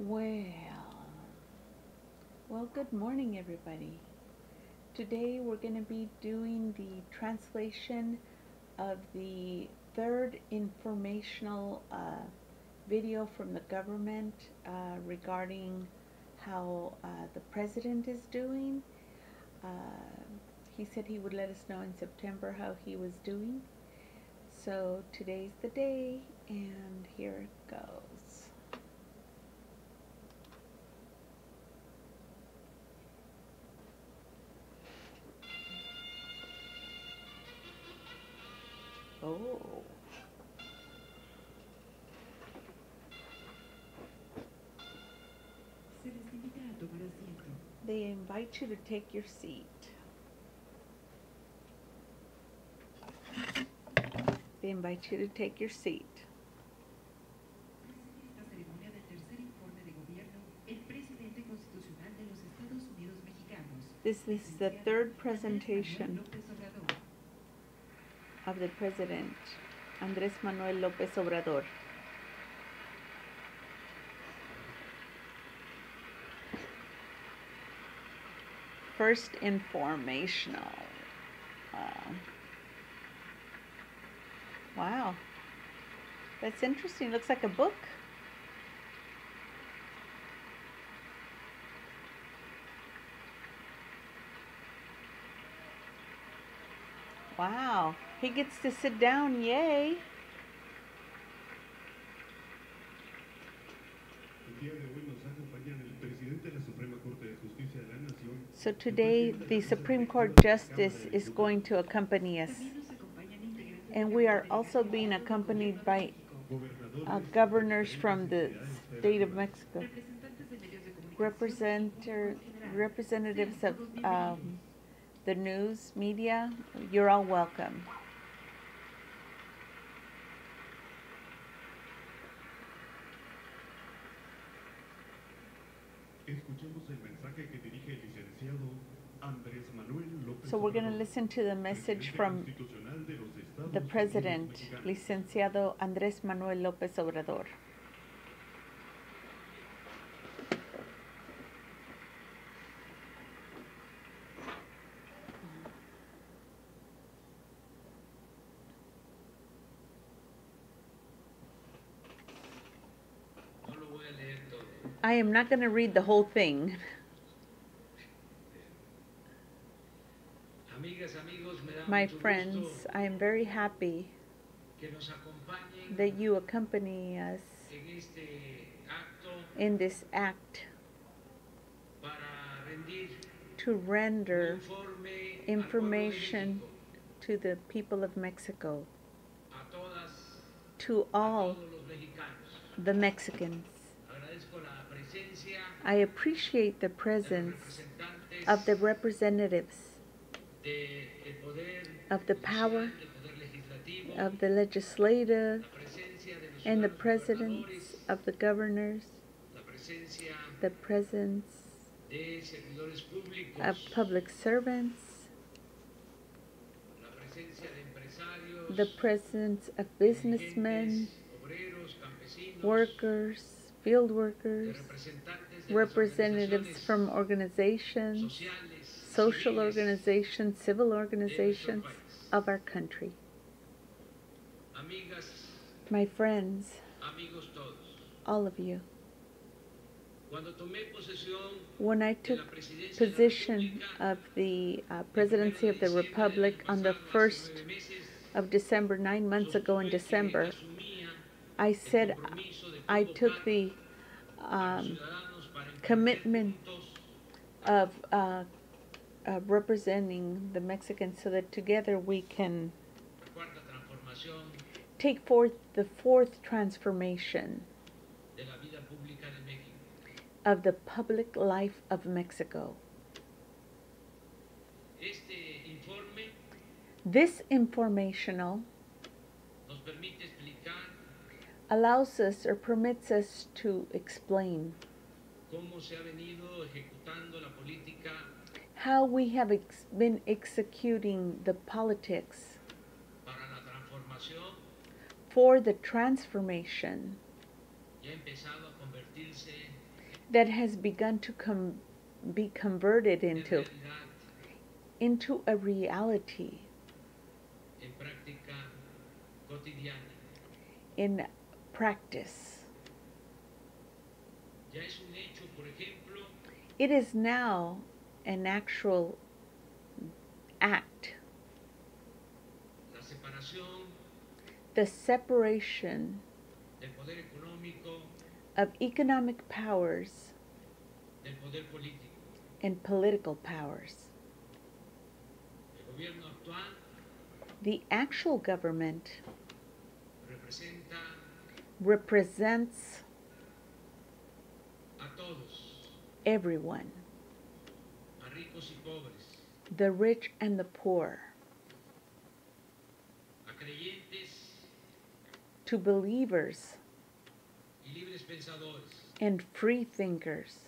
Well, well, good morning, everybody. Today we're going to be doing the translation of the third informational uh, video from the government uh, regarding how uh, the president is doing. Uh, he said he would let us know in September how he was doing. So today's the day, and here it goes. Oh. Se les invita a tomar asiento. They invite you to take your seat. They invite you to take your seat. Preside esta ceremonia del tercer informe de gobierno el presidente constitucional de los Estados Unidos mexicanos. This is the third presentation. Of the president, Andrés Manuel López Obrador. First informational. Uh, wow. That's interesting. Looks like a book. Wow. He gets to sit down. Yay. El día de hoy nos acompañan el presidente de la Suprema Corte de Justicia de la Nación. So today, the Supreme Court Justice is going to accompany us. También nos acompañan integrantes And we are also being accompanied by uh, governors from the state of Mexico, representantes de medios de comunicación representer, y público en general. representatives of um, bienvenidos. The news, media. You're all welcome. Escuchemos el mensaje que dirige el licenciado Andrés Manuel López So we're going to listen to the message from constitucional de los Estados the president, licenciado Andrés Manuel López Obrador. No lo voy a leer todo. I am not going to read the whole thing. Amigas, amigos, me da My friends, I am very happy que nos acompañen that you accompany us en este acto in this act to render informe al pueblo de information to the people of Mexico, to all todos los mexicanos. the Mexicans. I appreciate the presence of the representatives of the power of the legislative and the presidents of the governors, the presence of public servants, the presence of businessmen, workers, field workers, representatives from organizations, social organizations, civil organizations of our country. My friends, all of you, when I took position of the uh, presidency of the 1 de diciembre del Republic on the 1st of December, nine months ago in December, I said I took the um, commitment of uh, uh, representing the Mexicans so that together we can take forth the fourth transformation of the public life of Mexico. This informational allows us or permits us to explain how we have ex- been executing the politics for the transformation that has begun to be converted into into a reality en práctica cotidiana. in practice. Ya es un hecho, por ejemplo, It is now an actual act, the separation of economic powers and political powers. The actual government represents a todos, everyone, a ricos y pobres, the rich and the poor, to believers y libres pensadores, and free thinkers,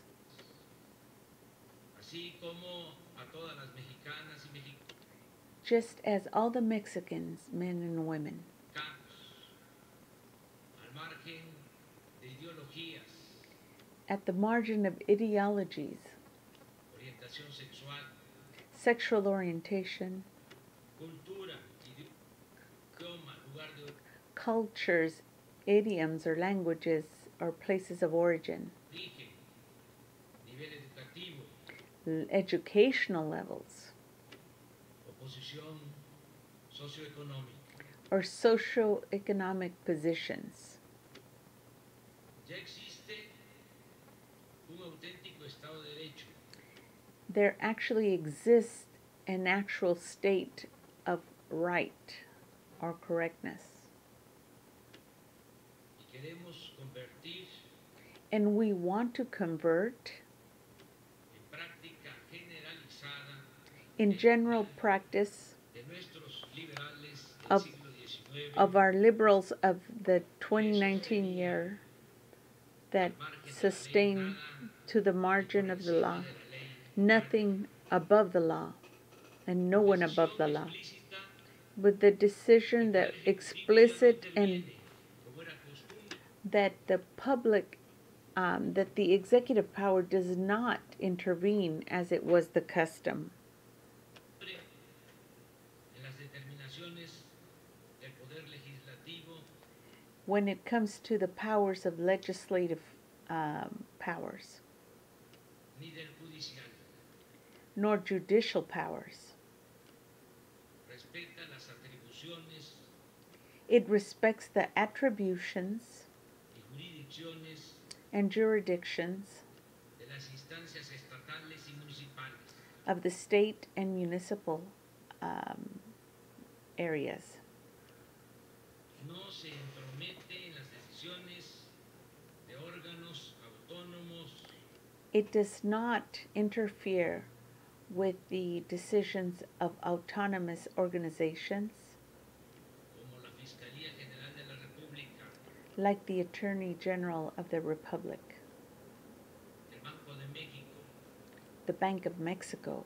así como a todas las mexicanas y mexicanos just as all the Mexicans, men and women, al margen de ideologías, at the margin of ideologies, sexual, orientation, cultura, idioma, lugar de cultures, idioms or languages or places of origin, origen, nivel educativo, educational levels, o posición socioeconómica. or socio-economic positions. Ya existe un auténtico Estado de Derecho There actually exists an actual state of right or correctness. y queremos convertir And we want to convert en práctica generalizada in general practice de nuestros liberales del Of- of our liberals of the 2019 year that al margen de la ley, sustain to the margin of the law, de la ley. Nothing above the law, and no one above the law. With the decision that explicit and that the public, um, that the executive power does not intervene as it was the custom when it comes to the powers of legislative um, powers. Nor judicial powers. It respects the attributions and jurisdictions of the state and municipal um, areas. It does not interfere with the decisions of autonomous organizations like the Attorney General of the Republic, the Bank of Mexico,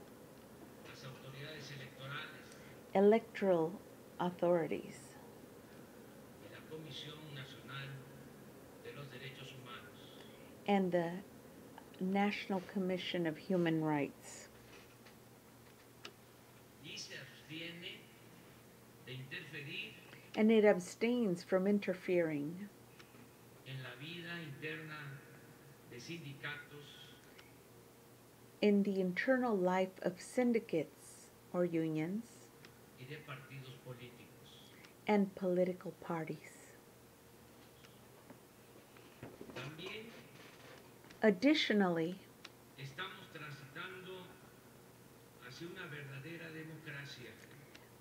electoral authorities, and the National Commission of Human Rights. Y se abstiene de interferir And it abstains from interfering en la vida interna de sindicatos in the internal life of syndicates or unions and political parties. Additionally,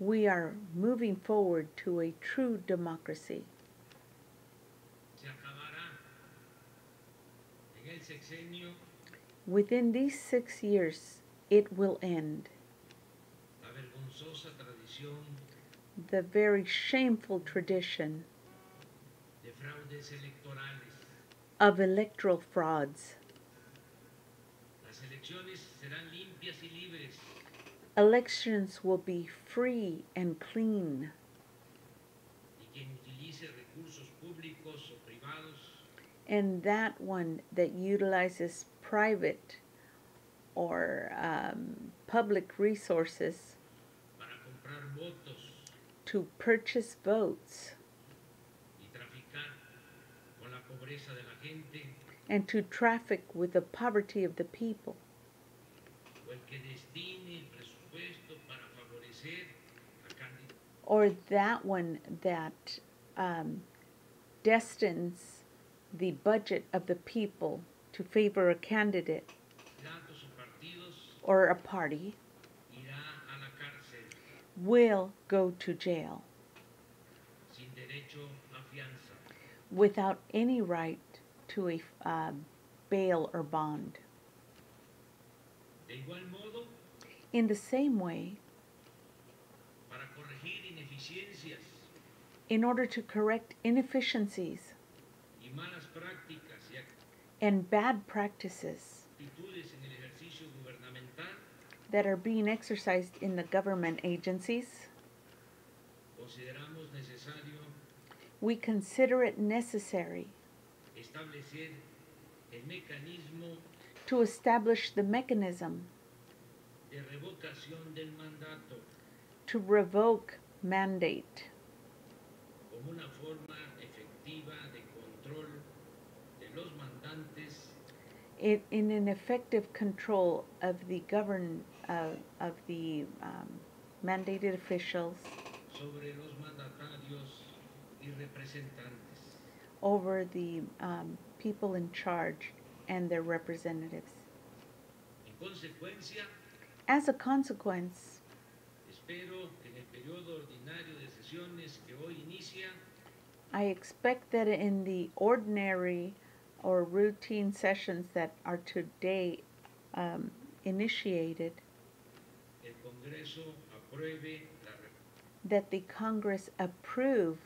we are moving forward to a true democracy. Within these six years, it will end. The very shameful tradition of electoral frauds. Elections will be free and clean, y quien utilice recursos públicos o privados and that one that utilizes private or um, public resources to purchase votes y con la de la gente and to traffic with the poverty of the people, o el que destine el presupuesto para favorecer a candidatos or that one that um, destines the budget of the people to favor a candidate or a party irá a la cárcel will go to jail without any right to a uh, bail or bond. De igual modo, In the same way, in order to correct inefficiencies y malas prácticas y and bad practices actitudes en el ejercicio gubernamental, that are being exercised in the government agencies, we consider it necessary establecer el mecanismo to establish the mechanism to revoke mandate como una forma efectiva de control de los mandantes in, in an effective control of the govern uh, of the um, mandated officials sobre los mandatarios y representantes. over the um, people in charge and their representatives. En consecuencia, As a consequence, espero en el periodo ordinario de sesiones que hoy inicia, I expect that in the ordinary or routine sessions that are today um, initiated, el la that the Congress approve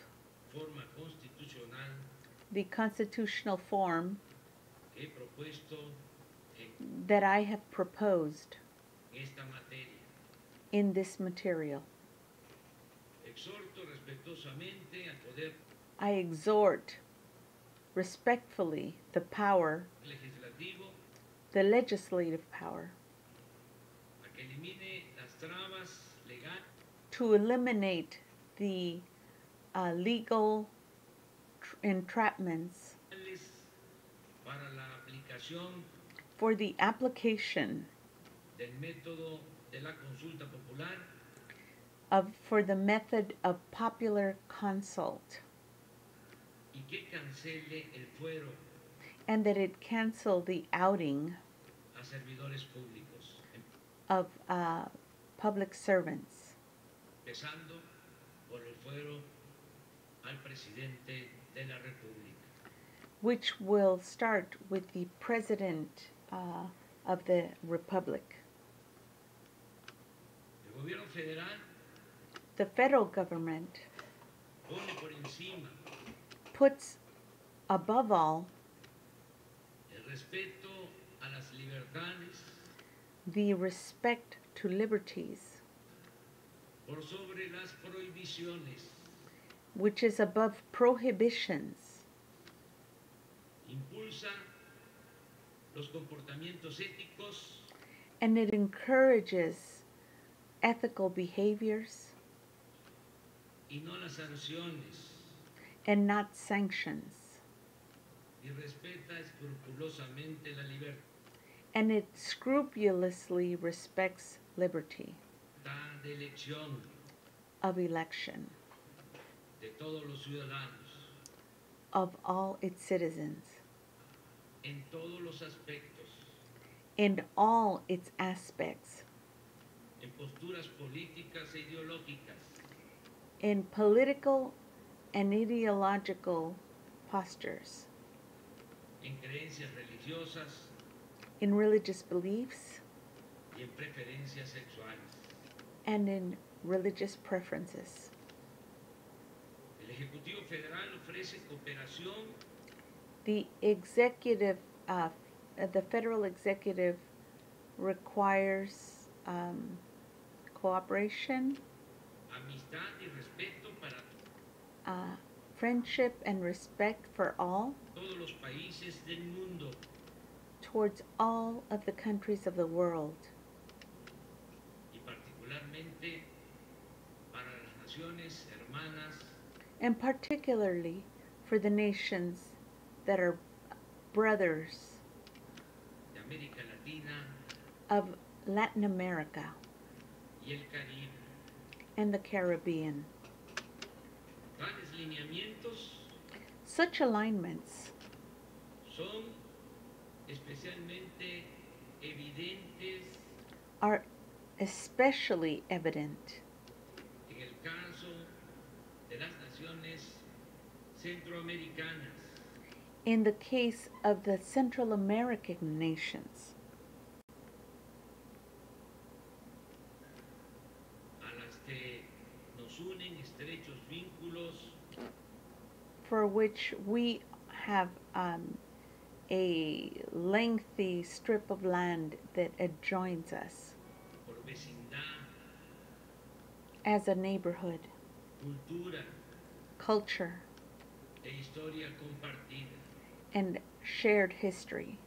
the constitutional form that I have proposed esta in this material. Exhorto respetuosamente al Poder I exhort respectfully the power, the legislative power, a que elimine las trabas legales to eliminate the uh, legal entrapments para la aplicación for the application del método de la consulta popular of for the method of popular consult y que cancele el fuero and that it cancel the outing a servidores públicos, of uh, public servants, por el fuero al presidente de la República. which will start with the president uh, of the republic. El gobierno federal The federal government pone por encima puts above all el respeto a las libertades the respect to liberties, por sobre las prohibiciones, which is above prohibitions, impulsa los comportamientos éticos. And it encourages ethical behaviors y no las sanciones and not sanctions, y respeta escrupulosamente la libertad. And it scrupulously respects liberty of election de todos los ciudadanos. of all its citizens. En todos los aspectos, in all its aspects, en posturas políticas e ideológicas, in political and ideological postures, en creencias religiosas. In religious beliefs, y en preferencias sexuales. and in religious preferences. El Ejecutivo Federal ofrece cooperación. The executive, uh, the federal executive requires um, cooperation, amistad y respeto para uh, friendship, and respect for all todos los países del mundo. towards all of the countries of the world, y particularmente para las naciones hermanas and particularly for the nations that are brothers de América Latina of Latin America. y el Caribe. And the Caribbean. Such alignments son especialmente evidentes are especially evident en el caso de las naciones centroamericanas, in the case of the Central American nations, a las que nos unen estrechos vínculos for which we have um, a lengthy strip of land that adjoins us as a neighborhood, cultura. Culture, and shared history.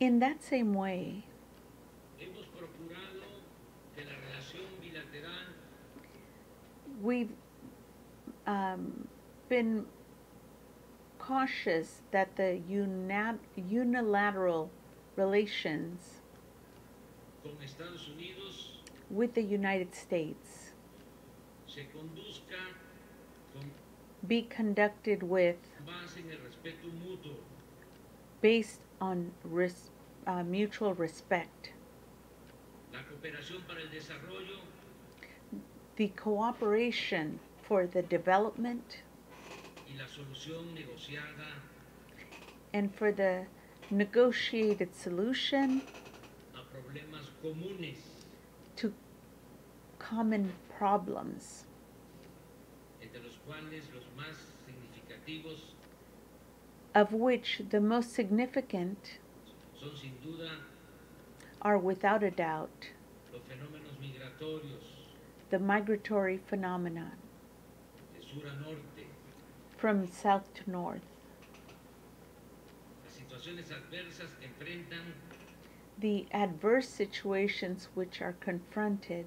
In that same way, we've um, been cautious that the uni- unilateral relations with the United States be conducted with base en el respeto mutuo, based on res- uh, mutual respect. la cooperación para el desarrollo The cooperation for the development y la solución negociada and for the negotiated solution to common problems, entre los los más of which the most significant son sin duda are without a doubt los fenómenos migratorios the migratory phenomenon. De sur a norte, from south to north, las situaciones adversas que enfrentan the adverse situations which are confronted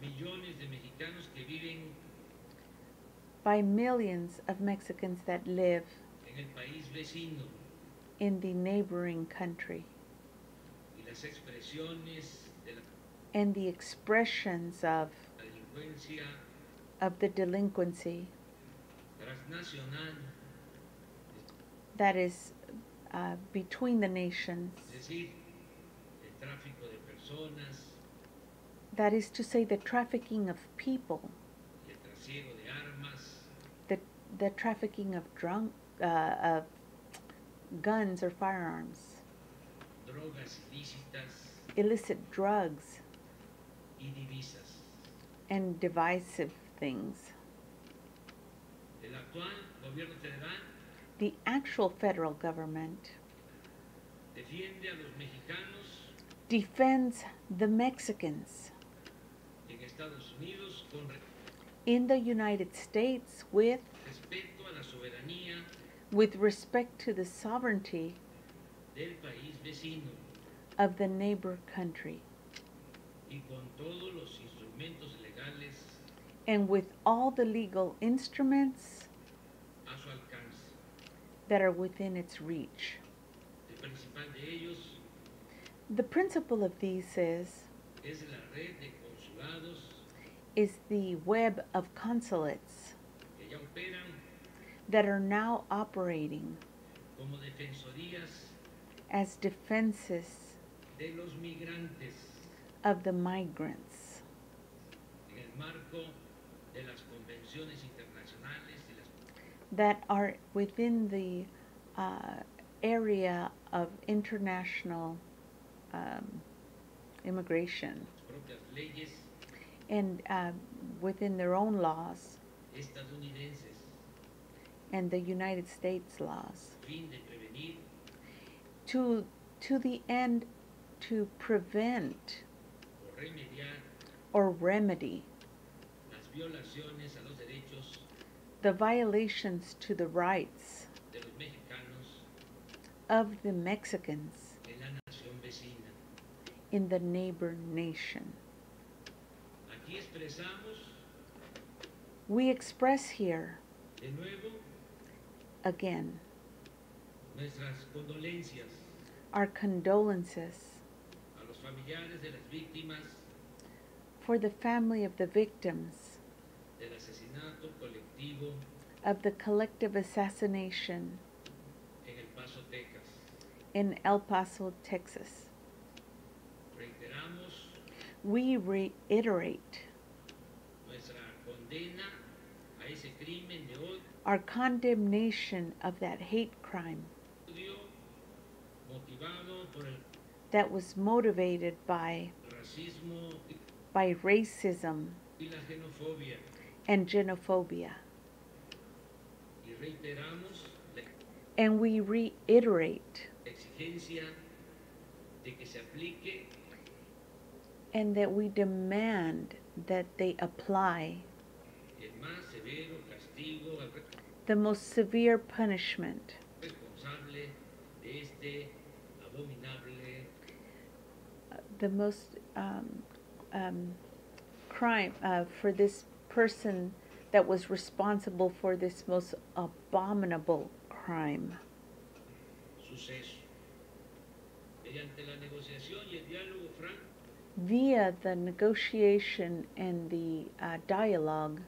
millones de mexicanos que viven by millions of Mexicans that live en el país in the neighboring country. Y las de la and the expressions of, of the delinquency that is uh, between the nations, es decir, el tráfico de personas, that is to say, the trafficking of people, y el trasiego de armas, the, the trafficking of drunk, uh, of guns or firearms, illicit drugs. And divisive things. El actual gobierno federal The actual federal government defiende a los mexicanos defends the Mexicans en Estados Unidos con in the United States with, respeto a la soberanía with respect to the sovereignty del país vecino of the neighbor country y con todos los instrumentos legales and with all the legal instruments a su alcance. that are within its reach. Principal The principle of these is, es la red de is the web of consulates que ya operan that are now operating as defenses of the migrants en el marco de las convenciones internacionales y las that are within the uh, area of international um, immigration. And uh, within their own laws. and the United States laws. a fin de prevenir to to the end to prevent or remedy las violaciones a los derechos the violations to the rights de los mexicanos of the Mexicans en la nación vecina. in the neighbor nation. We express here again our condolences a los familiares de las víctimas for the family of the victims del asesinato colectivo of the collective assassination en El Paso, Texas. in El Paso, Texas. We reiterate nuestra condena a ese crimen de our condemnation of that hate crime odio motivado por el that was motivated by, by racism and xenophobia. Y reiteramos la And we reiterate de que se aplique and that we demand that they apply el más severo castigo al the most severe punishment. de este abominable the most um, um, crime uh, for this person that was responsible for this most abominable crime. Suceso. Mediante la negociación y el diálogo franco, via the negotiation and the uh, dialogue.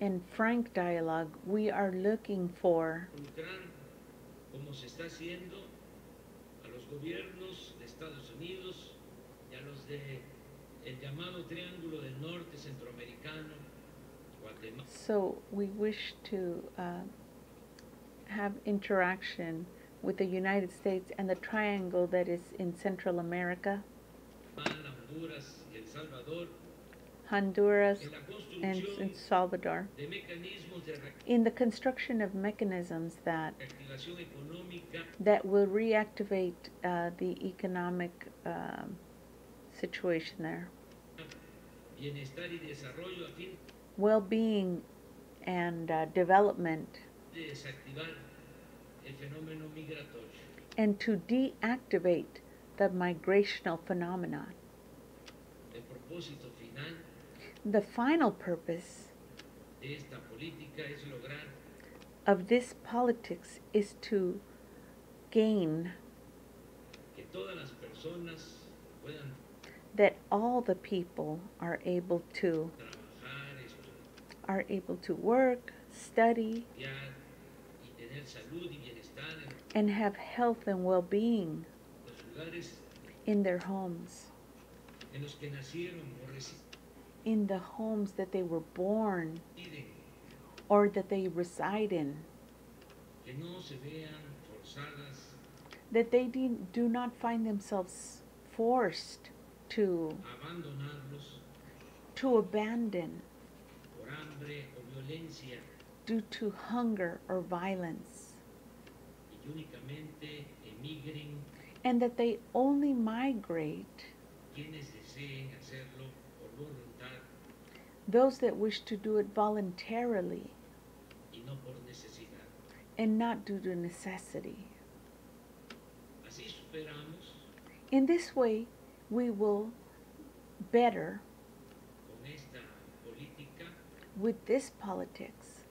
And frank dialogue we are looking for involucrar, como se está haciendo, a los gobiernos de Estados Unidos y a los de so we wish to uh, have interaction with the united states and the triangle that is in central america. Honduras y El Salvador, and in salvador. de mecanismos de in the construction of mechanisms that that will reactivate uh, the economic um, situation there. Bienestar y desarrollo a fin Well-being and uh, development, de desactivar el fenómeno migratorio. and to deactivate the migrational phenomenon. El propósito final The final purpose de esta política es lograr of this politics is to gain that all the people are able to are able to work, study, and have health and well-being in their homes, in the homes that they were born or that they reside in, that they do not find themselves forced to to abandon due to hunger or violence, and that they only migrate those that wish to do it voluntarily and not due to necessity. In this way, we will better, with this politics,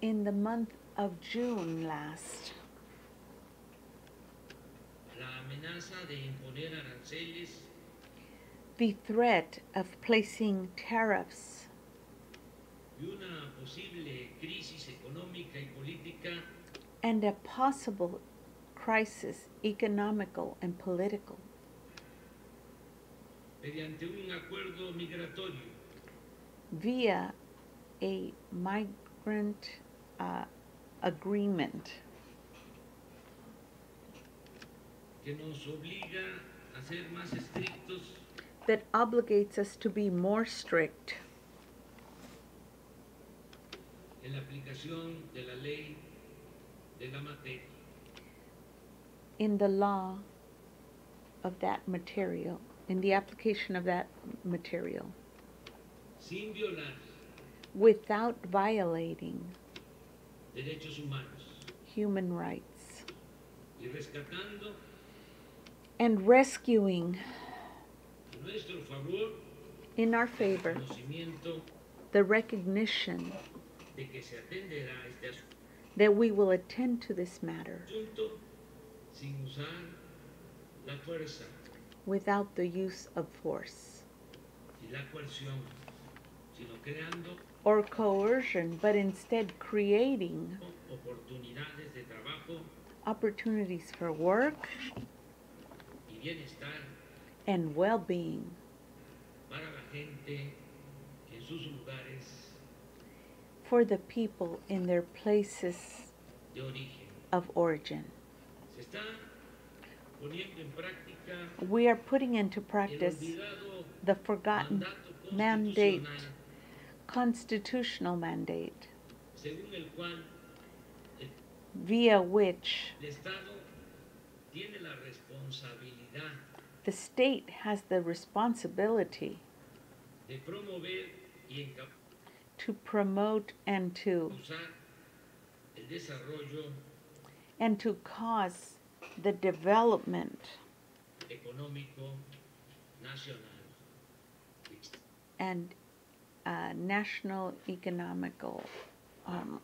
in the month of June last, the threat of placing tariffs and a possible crisis, economical and political, mediante un acuerdo migratorio. Via a migrant uh, agreement. Que nos obliga a ser más estrictos. That obligates us to be more strict. En la aplicación de la ley de la materia. In the law of that material. in the application of that material. Without violating derechos humanos. human rights. And rescuing in our favor the recognition de que se este that we will attend to this matter without the use of force. la sino creando or coercion, but instead creating oportunidades de trabajo opportunities for work y bienestar and well being para la gente en sus lugares for the people in their places of origin. We are putting into practice the forgotten mandate. constitutional mandate según el cual el, via which el Estado tiene la responsabilidad the state has the responsibility de promover y to promote and to encauzar el desarrollo and to cause the development and uh, national economical um,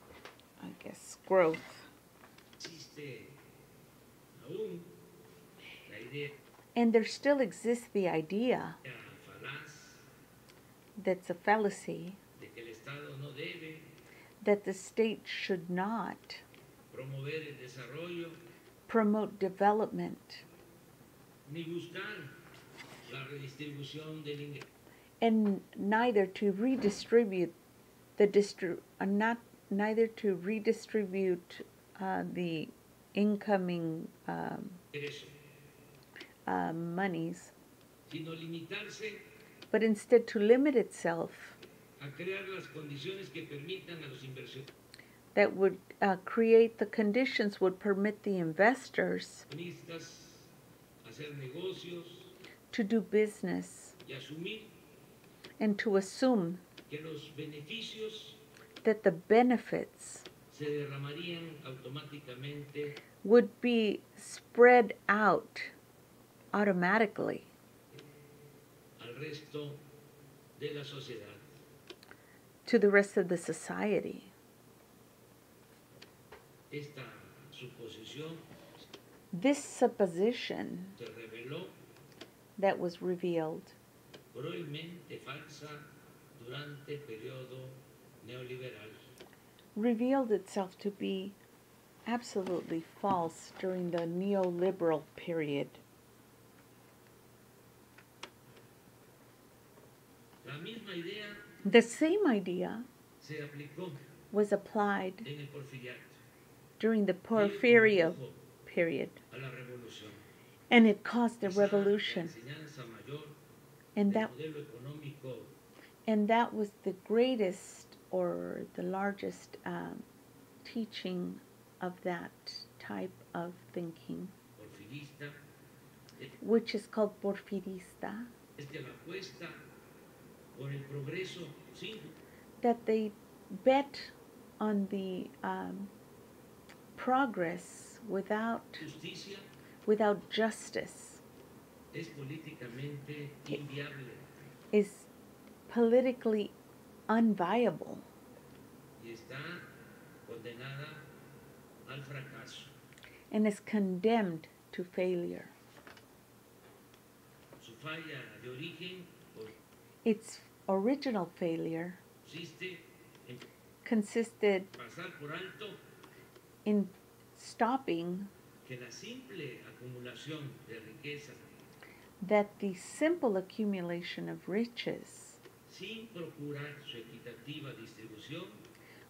I guess growth. Existe aún la idea and there still exists the idea that's a fallacy. De que el Estado no debe that the state should not promover el desarrollo promote development ni buscar la redistribución del ingreso. and neither to redistribute the distri- uh, not neither to redistribute uh, the incoming um, uh, monies, but instead to limit itself that would uh, create the conditions would permit the investors to do business and to assume that the benefits would be spread out automatically al resto de la to the rest of the society. Esta suposición This supposition that was revealed falsa durante el periodo neoliberal. revealed itself to be absolutely false during the neoliberal period. La misma idea The same idea se was applied en el porfiriato. During the Porfirio period, a la revolución. and it caused a Esa es la revolution, and that and that was the greatest or the largest um, teaching of that type of thinking, which is called Porfirista, es que la apuesta por el progreso sin that they bet on the um, progress without without justice es políticamente inviable. is politically unviable. Y está condenada and is condemned to failure. Su falla de origen Its original failure consisted pasar por alto in stopping que la simple acumulación de riqueza that the simple accumulation of riches sin procurar su equitativa distribución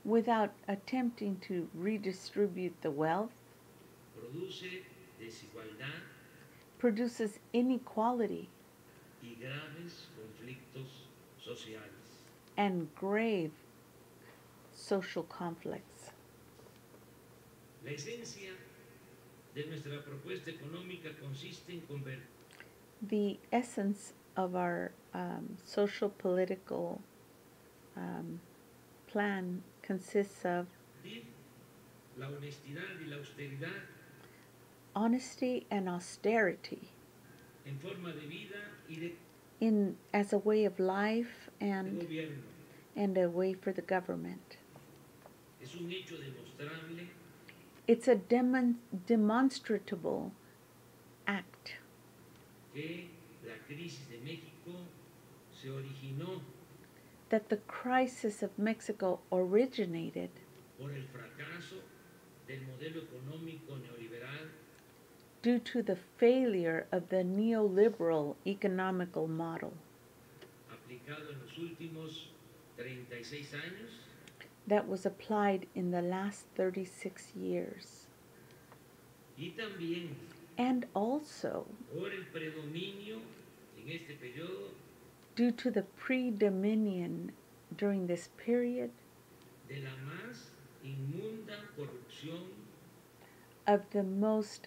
without attempting to redistribute the wealth produces inequality y graves conflictos sociales. and grave social conflicts. La esencia de nuestra propuesta económica consiste en convertir the essence of our um, social political um, plan consists of la honestidad y la austeridad honesty and austerity en forma de vida y de, in as a way of life and and a way for the government. Es un hecho demostrable It's a demon, demonstrable act. Que la crisis de México se originó that the crisis of Mexico originated por el del modelo económico neoliberal due to the failure of the neoliberal economical model. aplicado en los últimos 36 años that was applied in the last 36 years. And also por el predominio en este periodo due to the predominion during this period de la más inmunda corrupción of the most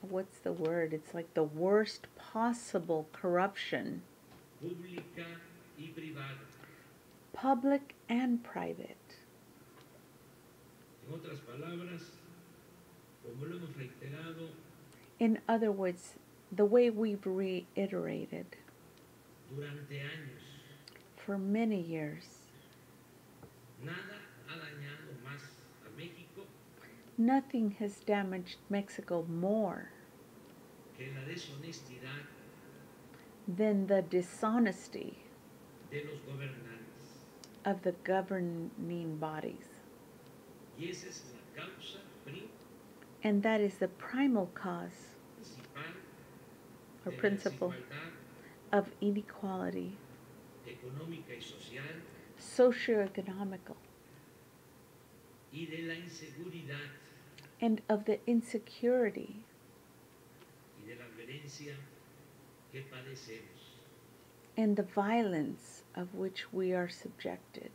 what's the word it's like the worst possible corruption privada. Public and private. En otras palabras, como lo hemos reiterado in other words the way we've reiterated. for many years. nada ha dañado más a México nothing has damaged mexico more que la deshonestidad than the dishonesty de los gobernantes. of the governing bodies. Y esa es la causa and that is the primal cause or principle of inequality. económica y social socioeconomical. y de la and of the insecurity y de la violencia que padecemos. And the violence of which we are subjected.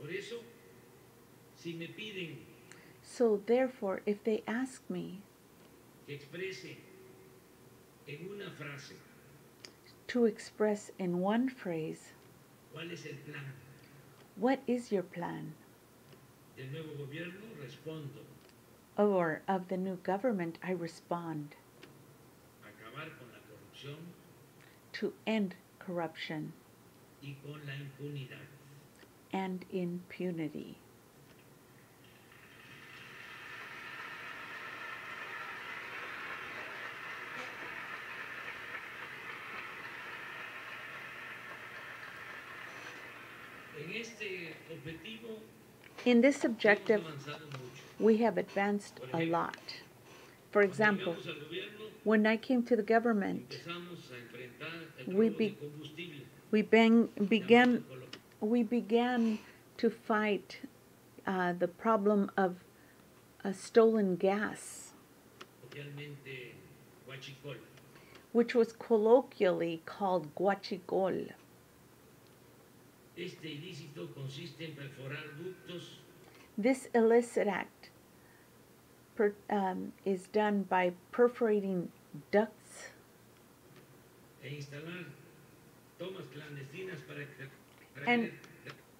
Por eso, si me piden So, therefore, if they ask me en una frase to express in one phrase, cuál es el plan. what is your plan? Del nuevo gobierno, respondo. Or of the new government, I respond acabar con la corrupción to end corruption y con la impunidad. and impunity. En este objetivo In this objective, we have advanced a lot. For example, Cuando llegamos al gobierno, when I came to the government, empezamos a enfrentar el We be- we bang, began we began to fight uh, the problem of uh, stolen gas, which was colloquially called huachicol. Este ilícito consiste en perforar ductos. This illicit act per, um, is done by perforating ducts. Tomas para, para And-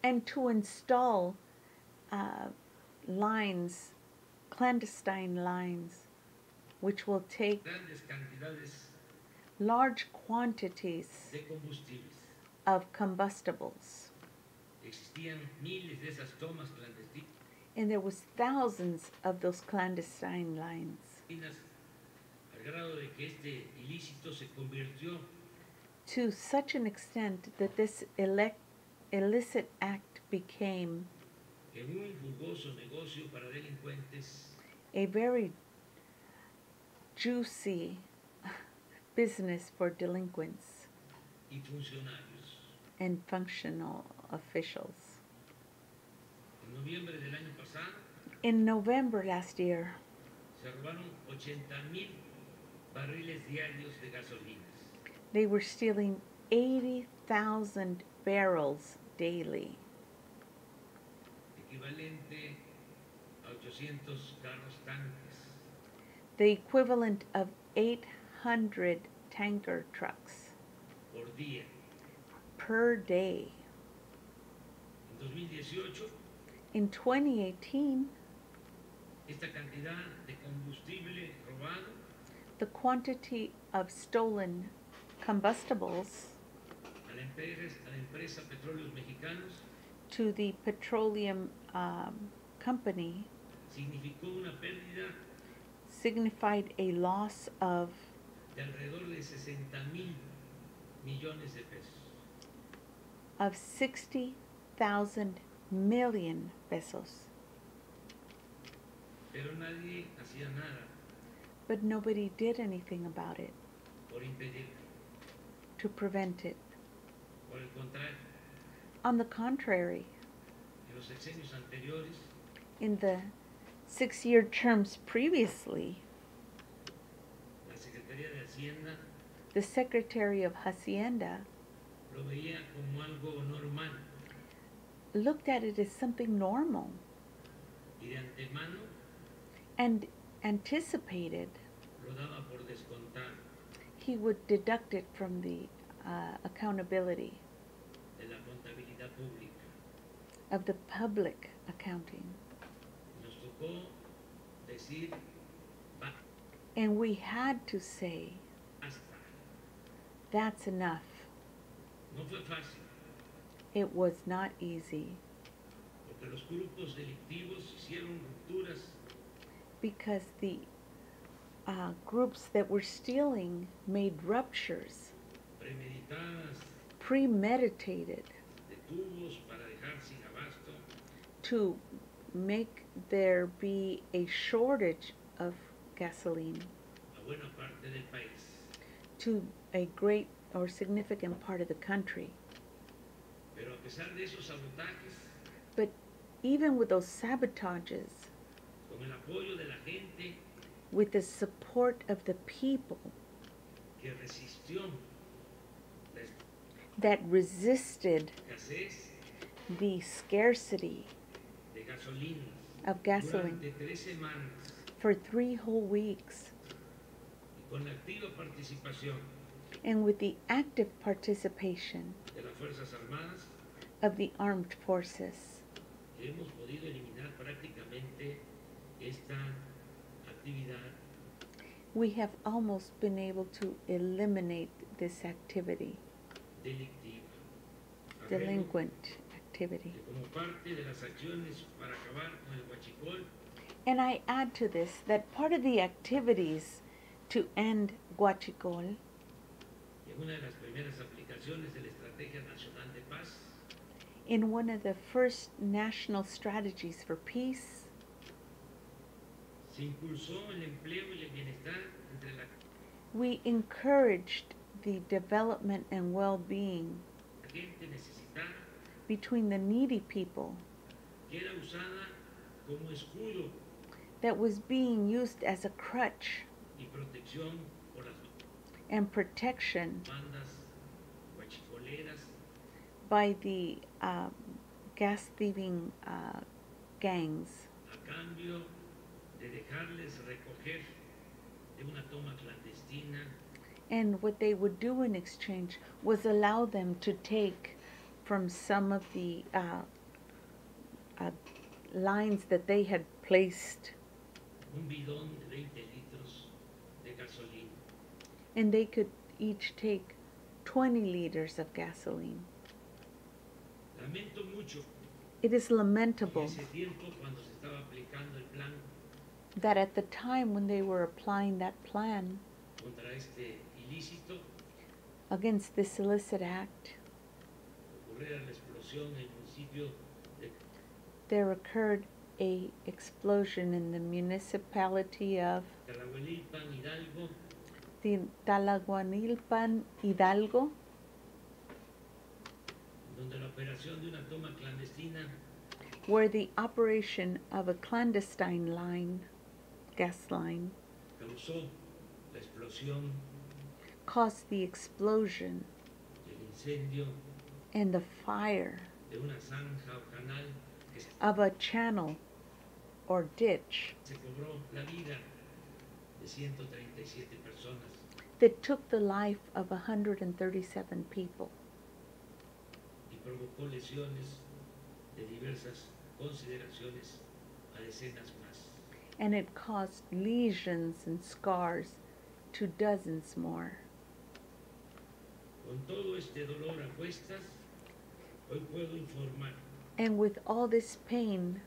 and to install uh, lines, clandestine lines, which will take large quantities of combustibles. Miles de esas tomas And there was thousands of those clandestine lines to such an extent that this elec- illicit act became en un jugoso negocio para delincuentes a very juicy business for delinquents and functional officials. En del año pasado In November last year, they were stealing 80,000 barrels daily, equivalente a 800 carros tanques. the equivalent of 800 tanker trucks per day. En 2018, In 2018, the quantity of stolen combustibles a la empresa, a la empresa Petróleos Mexicanos to the petroleum um, company significó una pérdida signified a loss of de alrededor de 60 millones de pesos. of 60,000 million pesos. Pero nadie hacía nada But nobody did anything about it to prevent it. On the contrary, en los sexenios anteriores, in the six year terms previously, la Secretaría de Hacienda the Secretary of Hacienda lo veía como algo normal. looked at it as something normal. Y de antemano and anticipated lo daba por he would deduct it from the uh, accountability of the public accounting. Nos tocó decir "Ba- And we had to say, that's enough. No fue fácil, It was not easy because the uh, groups that were stealing made ruptures, premeditated, de tubos para dejar sin abasto. To make there be a shortage of gasoline. A buena parte del país. to a great or significant part of the country. Pero a pesar de esos sabotajes, But even with those sabotages, with the support of the people that resisted the scarcity de of gasoline for three whole weeks, y con la activa participación and with the active participation de las Fuerzas Armadas, of the armed forces, hemos podido eliminar prácticamente esta actividad we have almost been able to eliminate this activity. Delinquent activity. como parte de las acciones para acabar con el huachicol, And I add to this that part of the activities to end Huachicol, y en una de las primeras aplicaciones de la Estrategia Nacional de Paz, in one of the first national strategies for peace, se impulsó el empleo y el bienestar entre la we encouraged the development and well-being between the needy people que era usada como escudo that was being used as a crutch y protección por las and protection by the um, gas thieving uh, gangs. A cambio de dejarles recoger de una toma clandestina. And what they would do in exchange was allow them to take from some of the uh, uh, lines that they had placed. Un bidón de 20 litros de gasolina. and they could each take 20 liters of gasoline. Mucho it is en lamentable ese tiempo cuando se estaba aplicando el plan that at the time when they were applying that plan against this illicit act, ocurriera la explosión en el municipio de there occurred a explosion in the municipality of the Tlahuelilpan, Hidalgo, donde la operación de una toma clandestina where the operation of a clandestine line, gas line, causó la explosión caused the explosion and the fire de una zanja o canal que se, of a channel or ditch se cobró la vida de de 137 personas that took the life of 137 people provocó lesiones de diversas consideraciones a decenas más. And it caused lesions and scars to dozens more. Con todo este dolor a cuestas, hoy puedo informar And with all this pain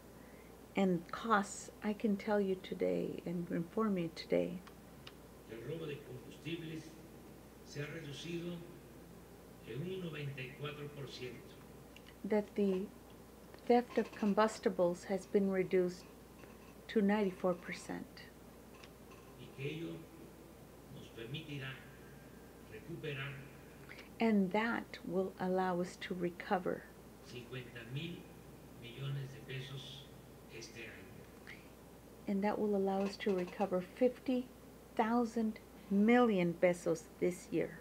and costs, I can tell you today and inform you today el robo de combustibles se ha reducido en un 94%. that the theft of combustibles has been reduced to 94%. y que ello nos permitirá recuperar And that will allow us to recover 50 de pesos este año. and that will allow us to recover 50,000 million pesos this year.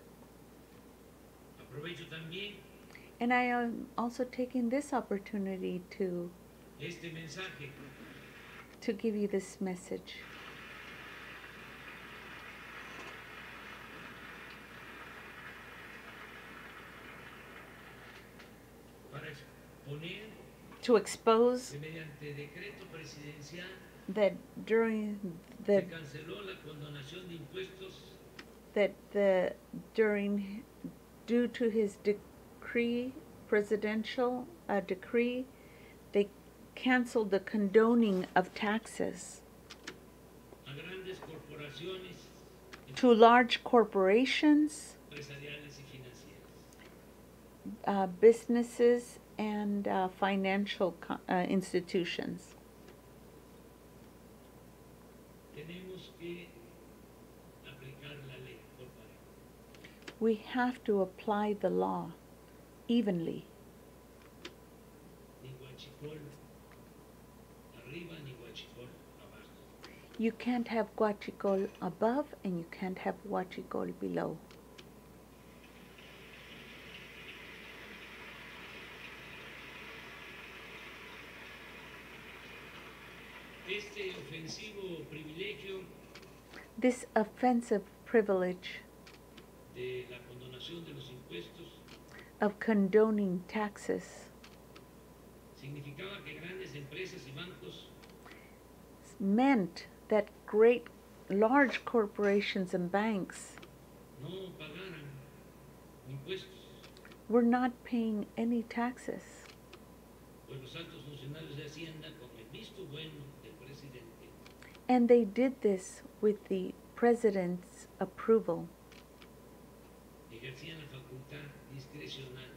And I am also taking this opportunity to to give you this message. To expose that during the that the during due to his decree presidential uh, decree they canceled the condoning of taxes a grandes corporaciones to large corporations empresariales y financieras. uh, businesses and uh, financial uh, institutions Tenemos que aplicar la ley por parejo. we have to apply the law evenly you can't have huachicol above and you can't have huachicol below. Este ofensivo privilegio this offensive privilege de la de los of condoning taxes que y meant that great large corporations and banks no pagaran impuestos, were not paying any taxes. Pues los altos funcionarios de Hacienda, con el visto bueno del presidente, and they did this with the president's approval. Ejercían la facultad discrecional.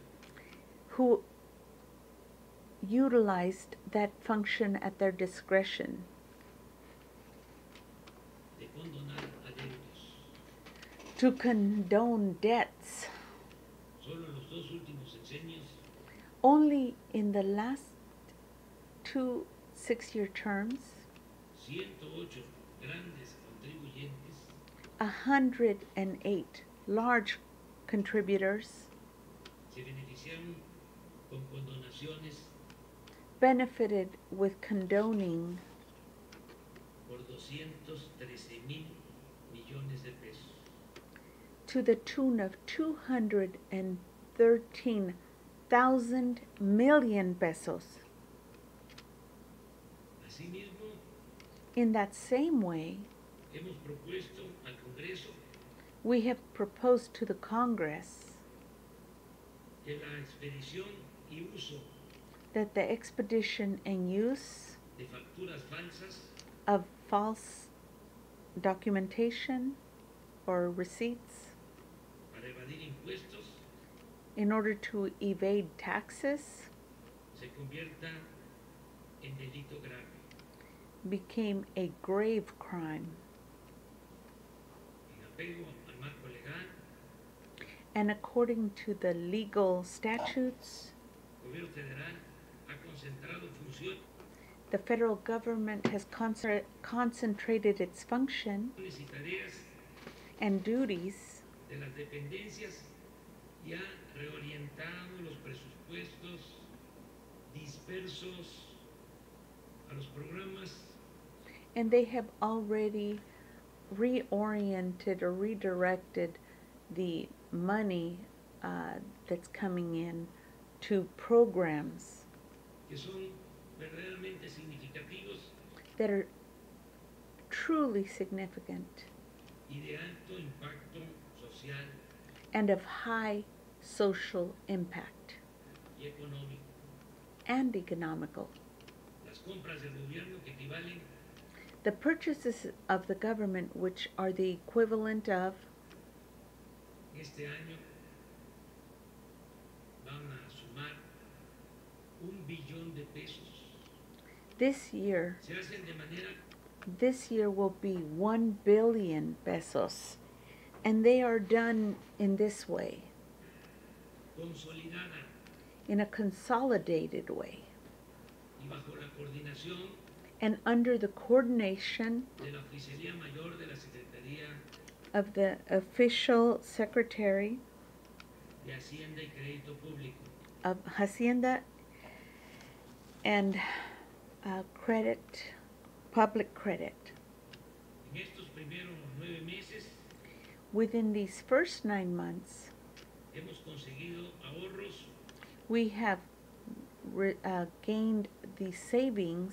Who utilized that function at their discretion to condone debts. Solo en los dos últimos sexenios. Only in the last two six-year terms. 108 108 large contributors. Se beneficiaron con condonaciones. Benefited with condoning por 213 mil millones de pesos. To the tune of 213,000 million pesos. In that same way, hemos propuesto al Congreso we have proposed to the Congress que la expedición y uso that the expedition and use de facturas falsas of false documentation or receipts para evadir impuestos in order to evade taxes se en grave. became a grave crime. En apego al marco legal, And according to the legal statutes, el gobierno federal ha concentrado funciones the federal government has concentrated its function and duties de las dependencias y ha reorientado los presupuestos dispersos a los programas. And they have already reoriented or redirected the money uh, that's coming in to programs que son verdaderamente significativos that are truly significant y de alto impacto social and of high social impact and economical. The purchases of the government, which are the equivalent of this year, this year will be 1 billion pesos. And they are done in this way, in a consolidated way, and under the coordination of the official secretary of Hacienda and uh, credit, public credit. Within these first nine months, we have re- uh, gained the savings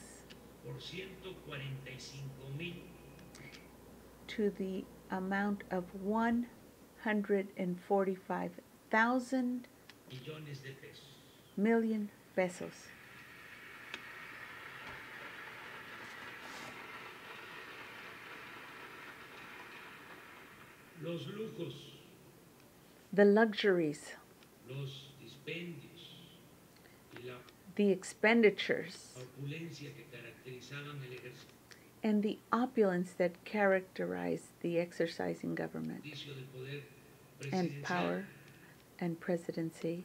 to the amount of 145,000 millones de pesos. million pesos. The luxuries, los dispendios y la the expenditures, and the opulence that characterized the exercising government and power and presidency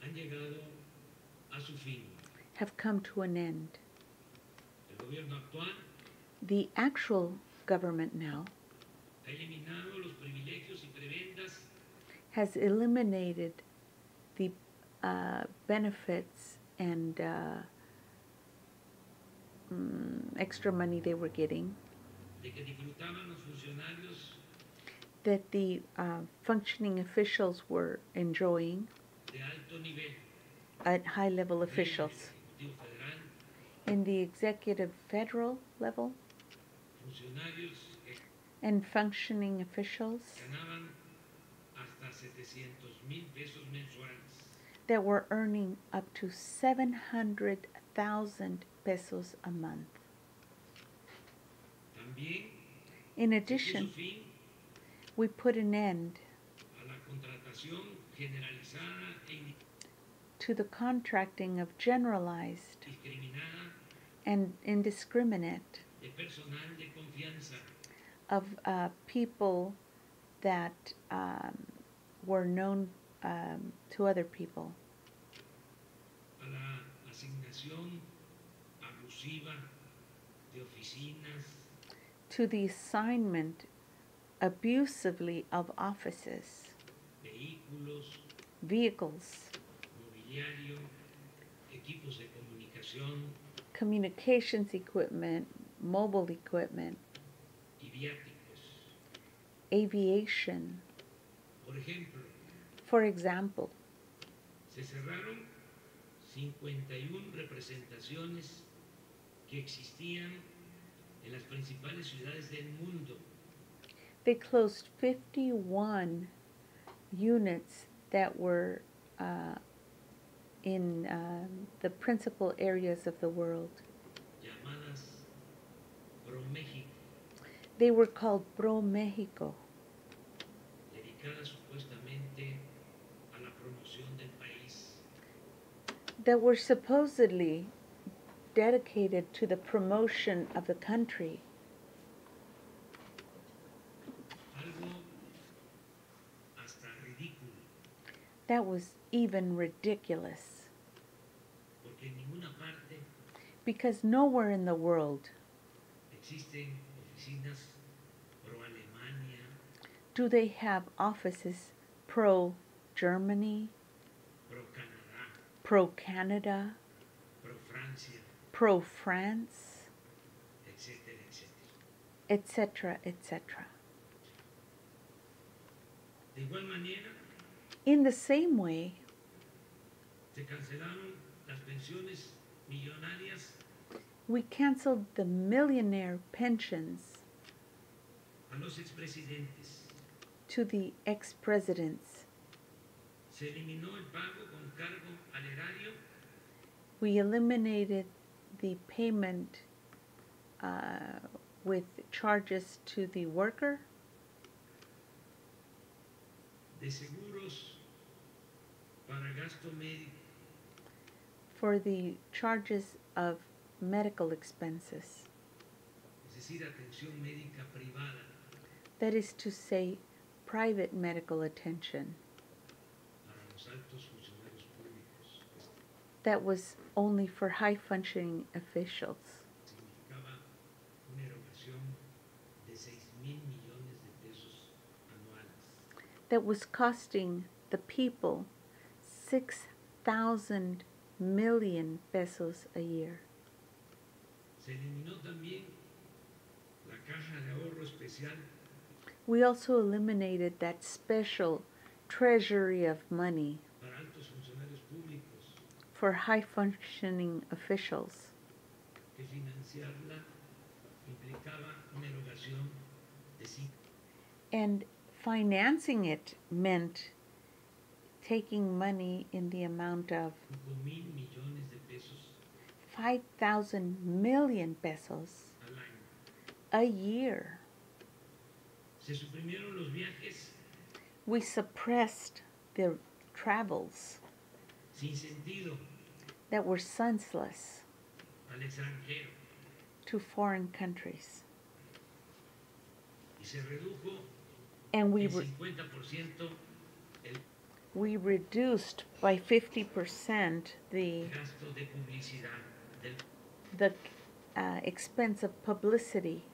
han llegado a su fin. have come to an end. El gobierno actual The actual government now has eliminated the uh, benefits and uh, mm, extra money they were getting. De que disfrutaban los funcionarios that the uh, functioning officials were enjoying de alto nivel. at high level officials. In the executive federal level and functioning officials ganaban hasta 700 mil pesos mensuales. that were earning up to 700,000 pesos a month. In addition, we put an end a la contratación generalizada to the contracting of generalized and indiscriminate de personal de confianza of uh, people that um, were known um, to other people, la asignación abusiva de oficinas, to the assignment abusively of offices, vehículos, vehicles, mobiliario, equipos de comunicación. Communications equipment, mobile equipment. Aviation. For example, se cerraron 51 representaciones que existían en las principales ciudades del mundo they closed 51 units that were uh, in um, the principal areas of the world. They were called Pro Mexico, dedicadas supuestamente a la promoción del país. that were supposedly dedicated to the promotion of the country. Algo hasta ridículo, That was even ridiculous porque en ninguna parte because nowhere in the world existen oficinas pro Alemania, do they have offices pro Germany, pro Canada, pro France, etc., etc. De igual manera, In the same way, se cancelaron las pensiones millonarias we canceled the millionaire pensions cargo ex-presidents. We eliminated the payment uh, with charges to the worker, de seguros para gasto médico. For the charges of medical expenses. es decir, atención médica privada, That is to say, private medical attention. That was only for high functioning officials. significaba una erogación de 6 mil millones de pesos anuales. That was costing the people 6,000 million pesos a year. Se eliminó también la caja de ahorro especial We also eliminated that special treasury of money for high functioning officials. que financiarla implicaba una erogación de 5 And financing it meant taking money in the amount of mil millones de pesos 5,000 million pesos a year. Se suprimieron los viajes We suppressed the travels sin sentido that were senseless to foreign countries. y se redujo And we, re- 50% el we reduced by 50% the, gasto de publicidad del the uh, expense of publicity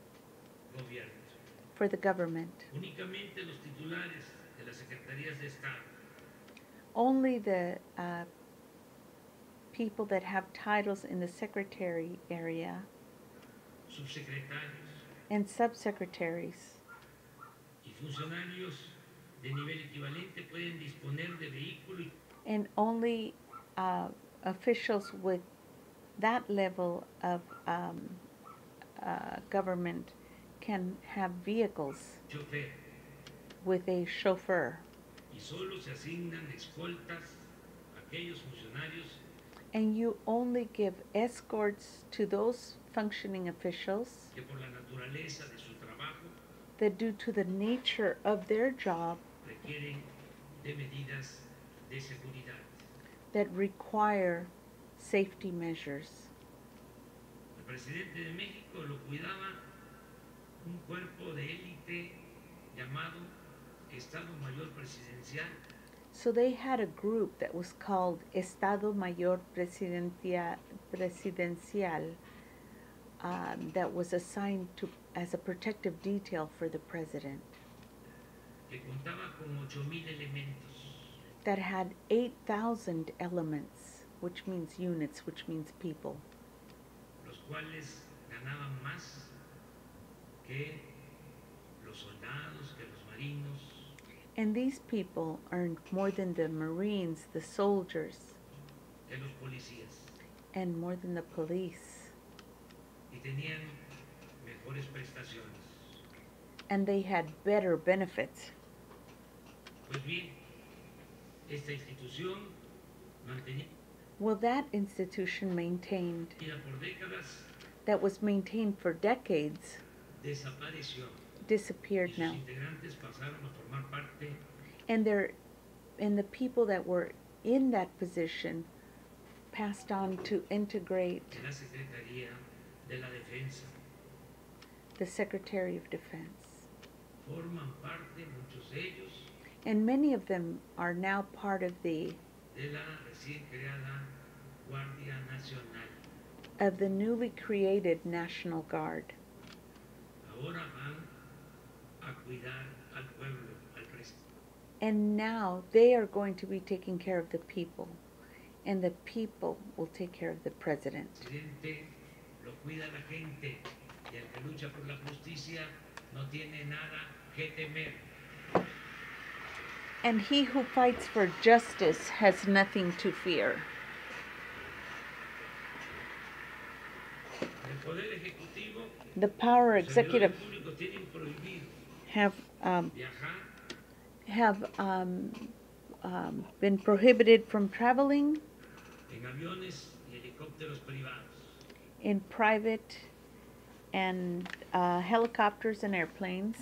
gobierno. For the government. Únicamente los titulares de las secretarías de Estado. Only the uh, people that have titles in the secretary area. And subsecretaries. Y funcionarios de nivel equivalente pueden disponer de vehículo y and only uh, officials with that level of um, uh, government can have vehicles with a chauffeur. y solo se asignan escoltas a aquellos funcionarios And you only give escorts to those functioning officials que por la naturaleza de su trabajo that, due to the nature of their job, requieren de medidas de seguridad. that require safety measures. Al presidente de México lo cuidaba un cuerpo de élite llamado Estado Mayor Presidencial. So they had a group that was called Estado Mayor Presidencia, Presidencial um, that was assigned to as a protective detail for the president. Que contaba con 8.000 elementos. That had 8,000 elements, which means units, which means people, los cuales ganaban más que los soldados, que los marinos, and these people earned more than the Marines, the soldiers, que los policías. and more than the police, y tenían mejores prestaciones. and they had better benefits. Pues bien, esta institución Well, that institution maintained, por décadas. that was maintained for decades, disappeared now. integrantes pasaron a formar parte and they're and the people that were in that position passed on to integrate de la Secretaría de la Defensa. the Secretary of Defense. Forman parte, muchos de ellos, And many of them are now part of the de la recién creada Guardia Nacional. of the newly created National Guard. Ahora van a cuidar al pueblo, al. And now they are going to be taking care of the people. And the people will take care of the president. presidente lo cuida la gente, Y el que lucha por la justicia no tiene nada que temer. And he who fights for justice has nothing to fear. The power executive have um, have um, um, been prohibited from traveling in private and uh, helicopters and airplanes.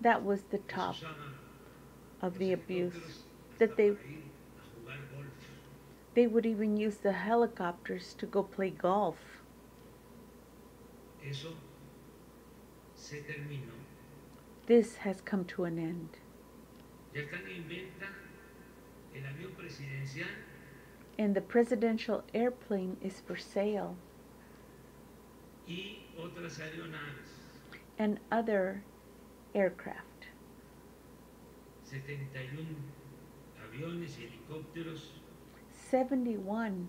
That was the top of the abuse. that they- para ir a jugar golf. They would even use the helicopters to go play golf. Eso se terminó. This has come to an end. Ya están en venta el avión presidencial And the presidential airplane is for sale y otras aeronaves. and other aircraft. 71 aviones y helicópteros 71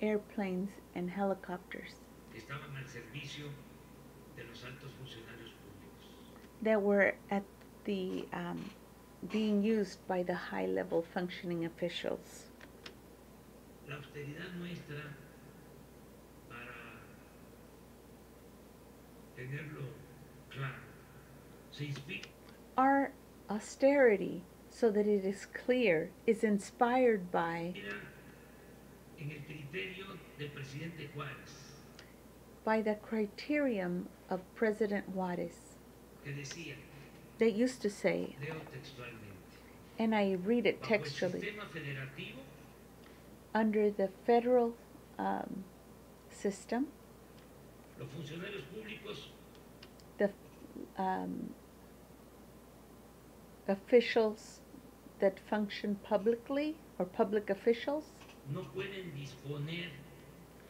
airplanes and helicopters que estaban al servicio de los altos funcionarios públicos. that were at the um, being used by the high level functioning officials. La austeridad nuestra, para tenerlo claro, Our austerity, so that it is clear, is inspired by en el criterio del presidente Juárez, by the criterion of President Juarez that used to say, and I read it textually, under the federal um, system, los funcionarios públicos the um, officials that function publicly or public officials no pueden disponer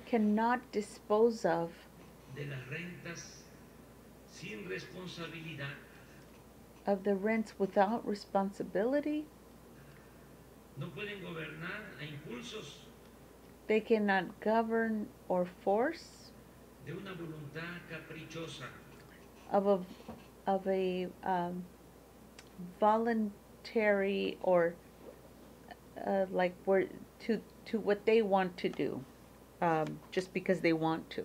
cannot dispose of de las rentas sin responsabilidad of the rents without responsibility. no pueden gobernar a impulsos They cannot govern or force de una voluntad caprichosa of a of a um, voluntary or uh, like to to what they want to do, um, just because they want to.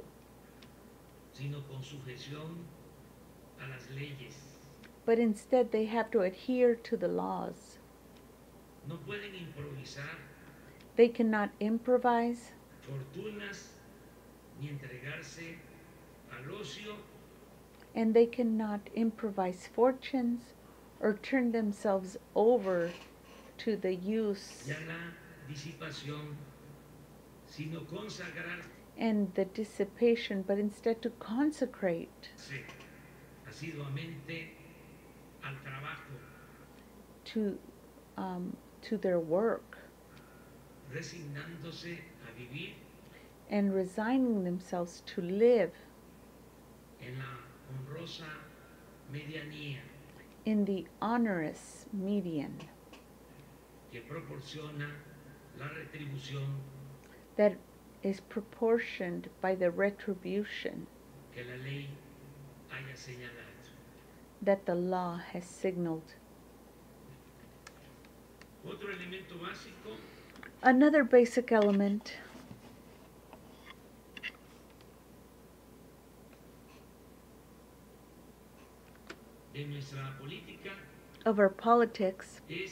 sino con sujeción a las leyes. But instead, they have to adhere to the laws. No pueden improvisar They cannot improvise fortunas ni entregarse al ocio and they cannot improvise fortunes or turn themselves over to the use y a la sino consagrarse and the dissipation, but instead to consecrate asiduamente al trabajo, to um, to their work. resignándose a vivir and resigning themselves to live in the onerous median que proporciona la retribución that is proportioned by the retribution que la ley haya señalado. that the law has signaled. Otro elemento básico Another basic element de nuestra política of our politics es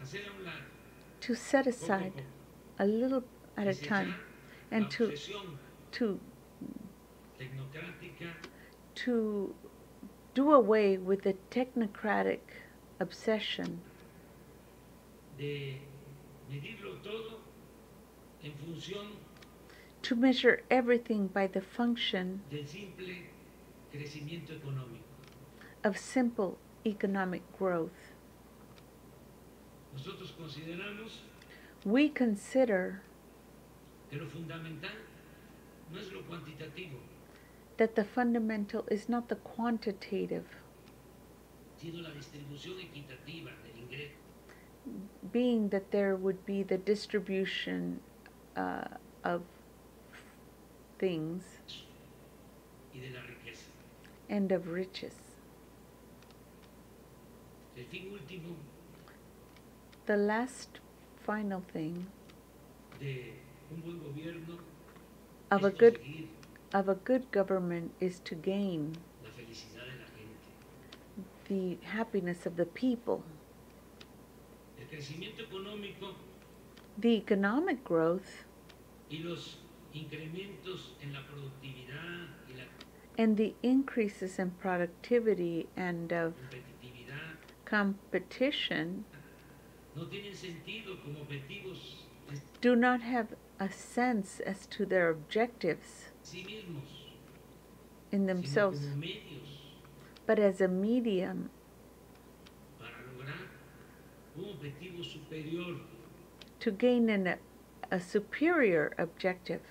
hacer a un lado, to set aside a little at a time and to to to do away with the technocratic obsession de medirlo todo en función to measure everything by the function del simple crecimiento económico. Of simple economic growth. We consider que lo fundamental no es lo cuantitativo, that the fundamental is not the quantitative, sino la distribución equitativa del ingreso. being that there would be the distribution uh, of things y de la riqueza. and of riches. The last final thing of a good of a good government is to gain the happiness of the people. The economic growth and the increases in productivity and of competition no tienen sentido como objetivos en do not have a sense as to their objectives in themselves, but as a medium para lograr un objetivo superior. to gain an, a superior objective.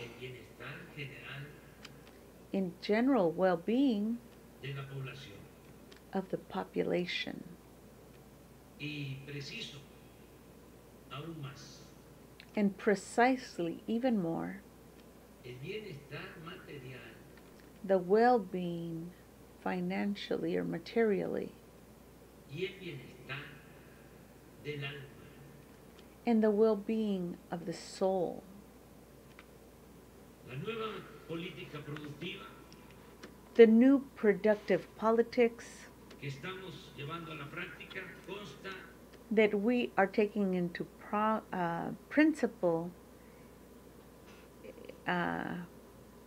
El bienestar general in general well being de la población. Of the population. Y preciso, aún más, And precisely, even more, el bienestar material. the well being financially or materially, y el bienestar del alma. And the well being of the soul. La nueva política productiva. The new productive politics que estamos llevando a la práctica consta that we are taking into pro, uh, principle uh,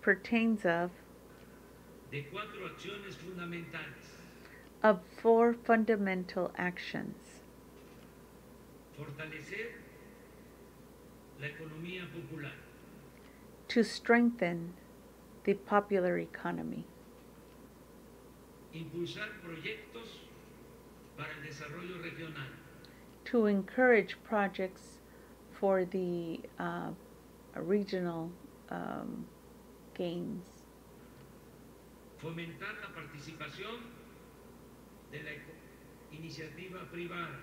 pertains of de cuatro acciones fundamentales. of four fundamental actions. La to strengthen the popular economy, impulsar proyectos para el desarrollo regional, to encourage projects for the uh, regional um, gains, fomentar la participación de la iniciativa privada,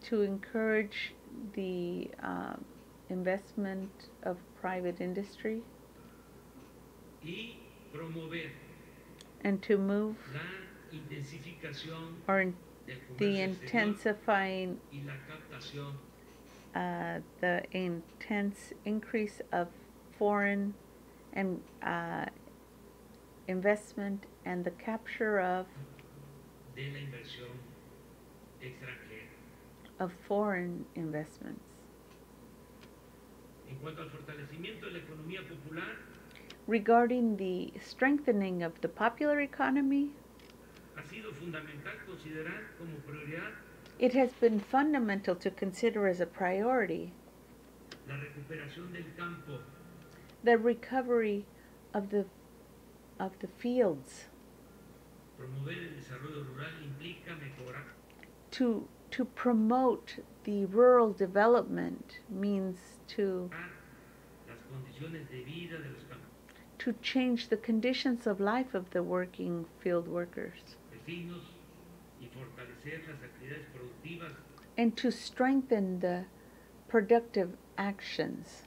to encourage the uh, investment of private industry, y promover and to move or the intensifying uh, the intense increase of foreign and uh, investment and the capture of of foreign investments. Regarding the strengthening of the popular economy, ha sido fundamental considerar como prioridad it has been fundamental to consider as a priority la del campo, the recovery of the of the fields. To to promote the rural development means to to change the conditions of life of the working field workers. Campesinos y fortalecer las actividades productivas, and to strengthen the productive actions.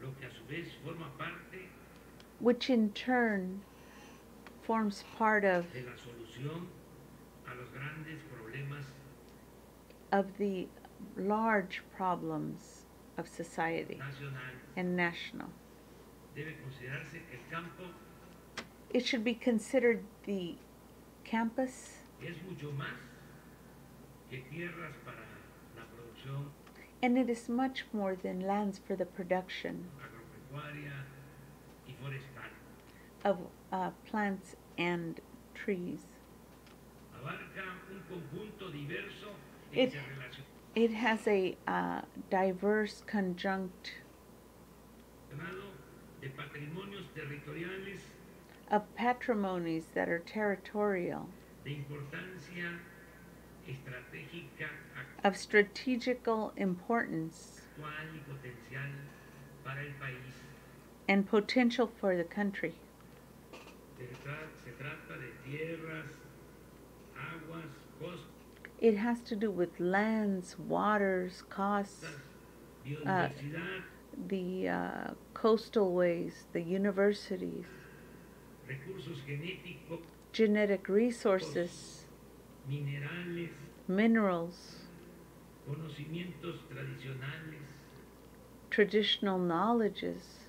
Lo que a su vez forma parte which in turn forms part of de la solución a los grandes problemas of the large problems of society and national it should be considered the campus. Es mucho más que tierras para la producción and it is much more than lands for the production of uh, plants and trees. Un conjunto diverso It- it has a uh, diverse conjunct de patrimonios territoriales of patrimonies that are territorial de importancia estratégica of strategical importance y potencial para el país. and potential for the country. Se, trata de tierras, aguas, costas, It has to do with lands, waters, costs, uh, biodiversidad, the uh, coastal ways, the universities, genetic resources, minerals, traditional knowledges,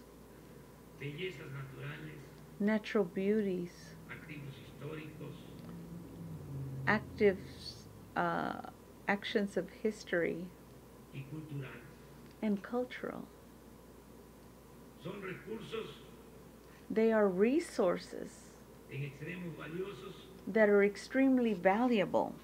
natural beauties, active uh, actions of history, and cultural. They are resources en extremos valiosos that are extremely valuable.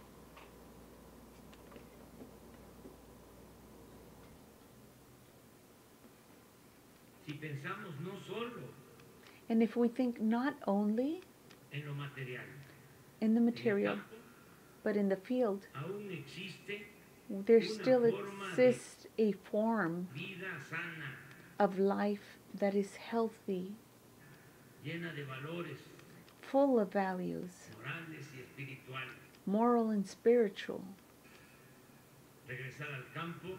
si pensamos no solo And if we think not only en lo material. in the material, but in the field, there still exists a form of life that is healthy, llena de valores full of values, moral and spiritual. Al campo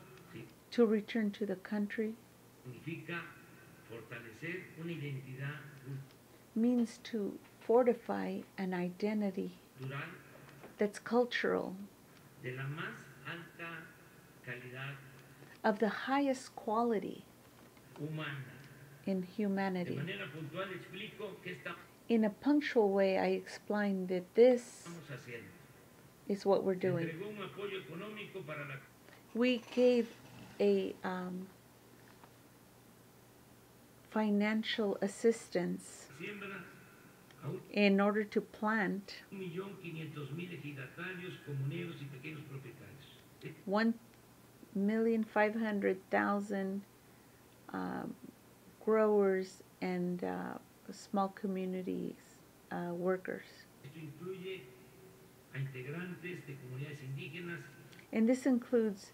To return to the country means to fortify an identity that's cultural, de la más alta calidad of the highest quality humana. In humanity. manera puntual explico qué estamos In a punctual way, I explained that this is what we're doing. entregó un apoyo económico para la We gave a um, financial assistance siembra a un in order to plant millón quinientos mil ejidatarios, comuneros y pequeños propietarios. one million five hundred thousand um, growers and uh, small communities uh, workers. Esto incluye a integrantes de comunidades indígenas, And this includes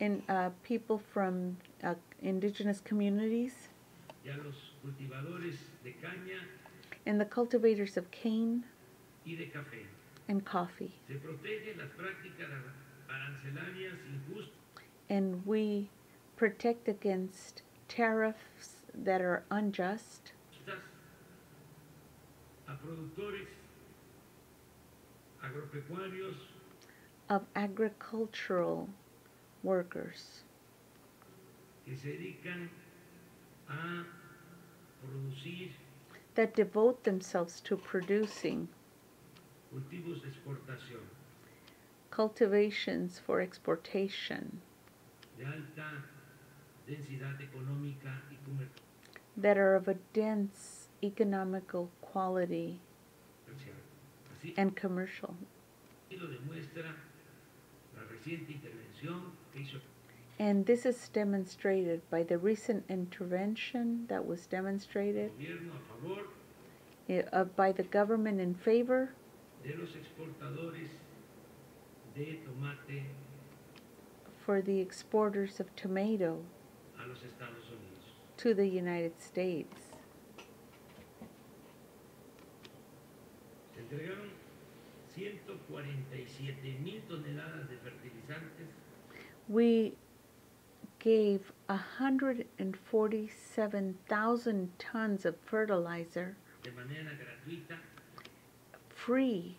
in uh, people from uh, indigenous communities y a los cultivadores de caña and the cultivators of cane y de café. and coffee. Se las prácticas arancelarias injustas And we protect against tariffs that are unjust? A productores agropecuarios. Of agricultural workers. Que se dedican a producir that devote themselves to producing cultivos de exportación. cultivations for exportation that are of a dense economical quality and commercial. And this is demonstrated by the recent intervention that was demonstrated eh, uh, by the government in favor for the exporters of tomato a los Estados Unidos. To the United States. Se entregaron 147 toneladas de fertilizantes. We gave 147,000 tons of fertilizer. De manera gratuita. Free.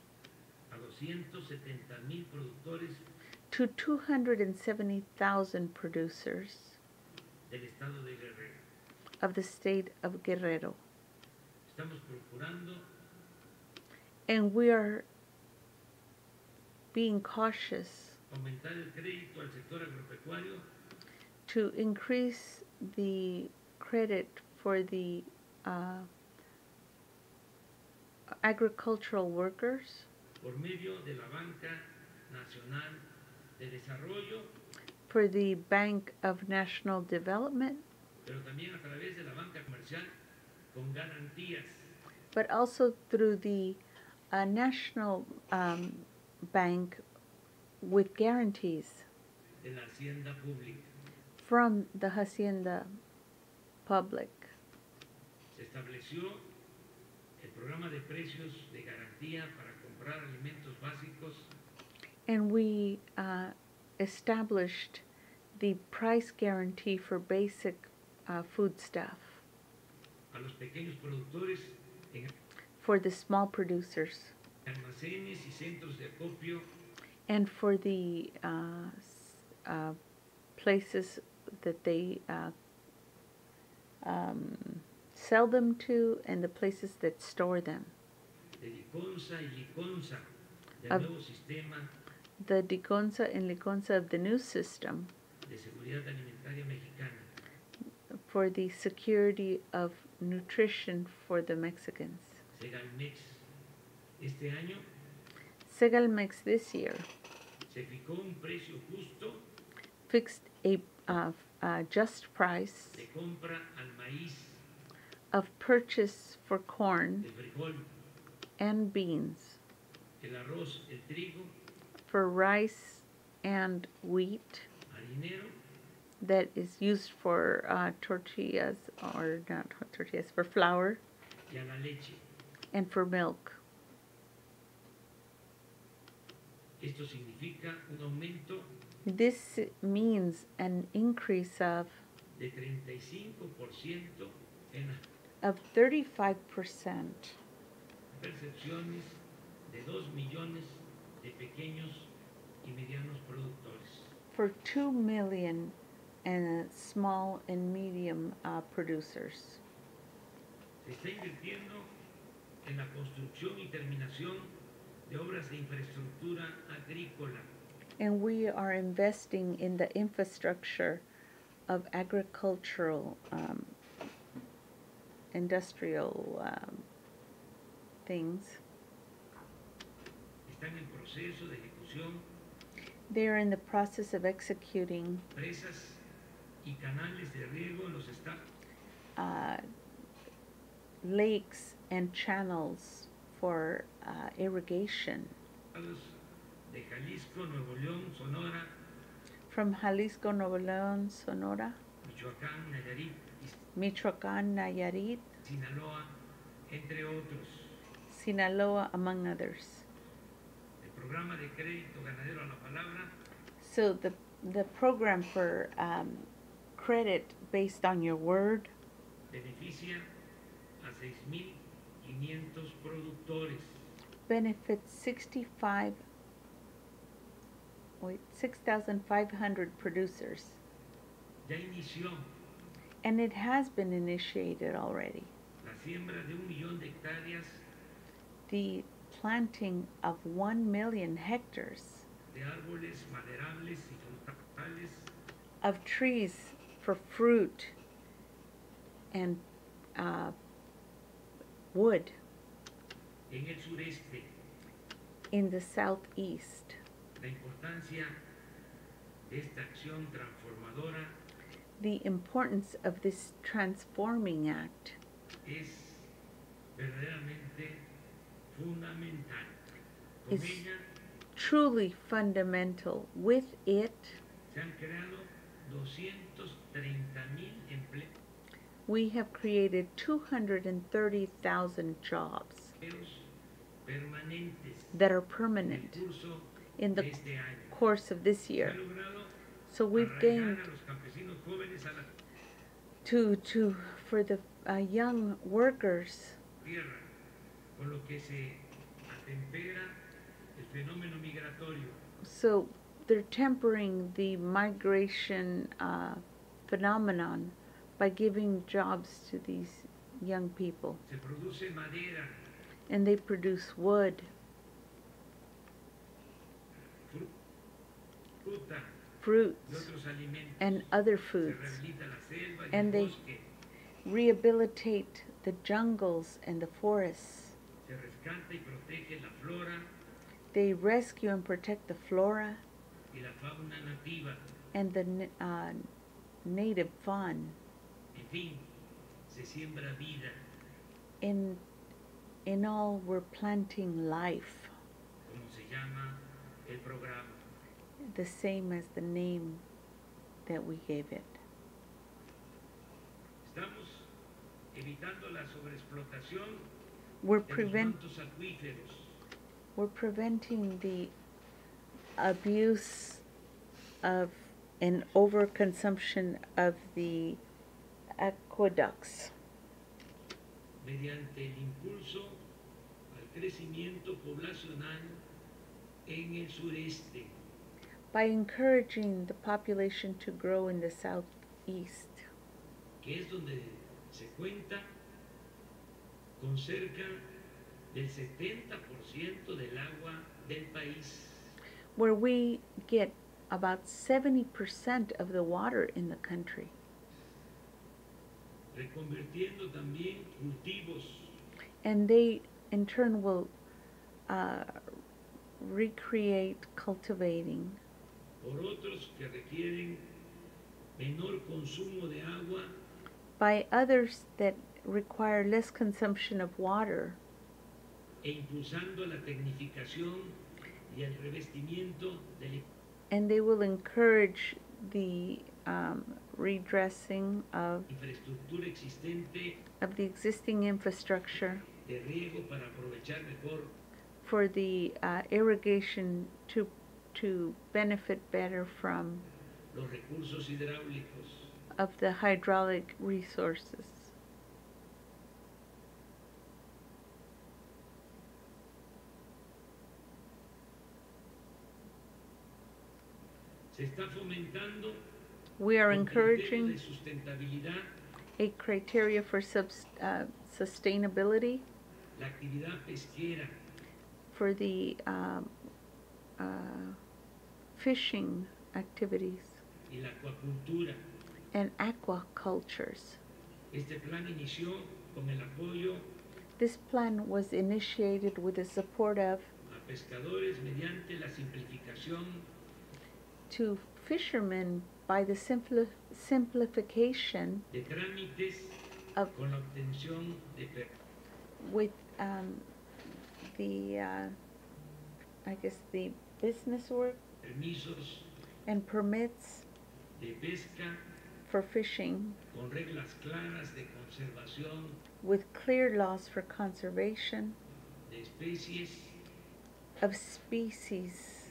A 270 productores. To 270,000 producers. Del estado de Guerrero. Of the state of Guerrero. And we are being cautious aumentar el crédito al sector agropecuario to increase the credit for the uh, agricultural workers por medio de la Banca Nacional de Desarrollo, for the Bank of National Development, pero también a través de la banca comercial con garantías but also through the uh, National um, Bank with guarantees de la hacienda pública. from the Hacienda public. Se estableció el programa de precios de garantía para comprar alimentos básicos And we uh, established the price guarantee for basic uh, food stuff. A los pequeños productores en for the small producers. almacenes y centros de acopio. And for the uh, uh, places that they uh, um, sell them to and the places that store them. de Diconsa y Liconsa del Ab- nuevo sistema. The Diconsa and Liconsa of the new system for the security of nutrition for the Mexicans. Segalmex. Este año. Segalmex this year se fijó un precio justo. fixed a uh, uh, just price de compra al maíz, of purchase for corn and beans, el arroz, el trigo, for rice and wheat. Harinero that is used for uh, tortillas or not tortillas for flour y a la leche. and for milk. Esto significa un aumento This means an increase of de 35% en of 35% percepciones de 2 millones de pequeños y medianos productores. for 2 million and small and medium uh, producers. Se está invirtiendo en la construcción y terminación de obras de infraestructura agrícola And we are investing in the infrastructure of agricultural, um, industrial um, things. están en proceso de ejecución They are in the process of executing presas y canales de riego los uh, lakes and channels for uh, irrigation. De Jalisco, Nuevo León, Sonora, from Jalisco, Nuevo León, Sonora, Michoacán, Nayarit. Michoacán, Nayarit, Sinaloa, entre otros. Sinaloa, among others. El programa de crédito ganadero a la palabra. So the the program for um, credit based on your word? Beneficia a 6.500 productores. Benefits 65 wait 6,500 producers. And it has been initiated already. La siembra de un millón de hectáreas. The planting of 1 million hectares. De árboles maderables y frutales. Of trees for fruit and uh, wood en el sureste. in the southeast La importancia de esta acción transformadora the importance of this transforming act es verdaderamente fundamental. Con truly fundamental with it se han creado 230 mil empleos we have created 230,000 jobs that are permanent in the course of this year. So we've gained to to for the uh, young workers so they're tempering the migration uh, phenomenon by giving jobs to these young people. And they produce wood. Fruits and other foods. rehabilita la selva y And they- rehabilitate the jungles and the forests. Se y la flora. They rescue and protect the flora y la fauna and the uh, native fauna En fin, se siembra vida, in in all we're planting life. Como se llama el programa. the same as the name that we gave it. Estamos evitando la sobreexplotación we're de los prevent we're preventing the abuse of and overconsumption of the aqueducts. Mediante el impulso al crecimiento poblacional en el sureste, by encouraging the population to grow in the southeast, que es donde se cuenta con cerca del 70% del agua del país. where we get about 70% of the water in the country, reconvirtiendo también cultivos. And they in turn will uh, recreate cultivating. Por otros que requieren menor consumo de agua. By others that require less consumption of water. E impulsando la tecnificación y el revestimiento del and they will encourage the um, redressing of, of the existing infrastructure de riego para aprovechar mejor. for the uh, irrigation to to benefit better from los recursos hidráulicos. of the hydraulic resources. se está fomentando We are con criterio de encouraging a criteria for subs, uh, sustainability la actividad pesquera for the um, uh, fishing activities y la acuacultura. and aquacultures. Este plan inició con el apoyo This plan was initiated with the support of a pescadores mediante la simplificación to fishermen by the simpli- simplification of con de per- with um, the uh, I guess the business work and permits for fishing con de with clear laws for conservation of species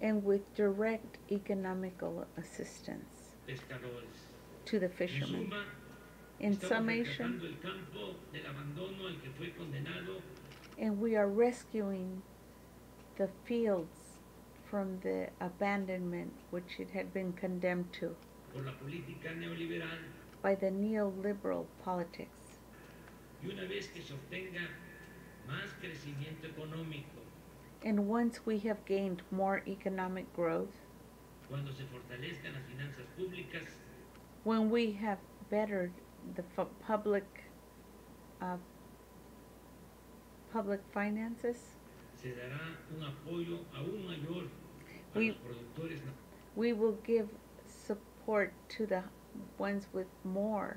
and with direct economical assistance to the fishermen. In summation, rescatando el campo del abandono al que fue condenado and we are rescuing the fields from the abandonment which it had been condemned to por la política neoliberal by the neoliberal politics. And once we have gained more economic growth, públicas, when we have bettered the public uh, public finances, se dará un apoyo aún mayor We- los we will give support to the ones with more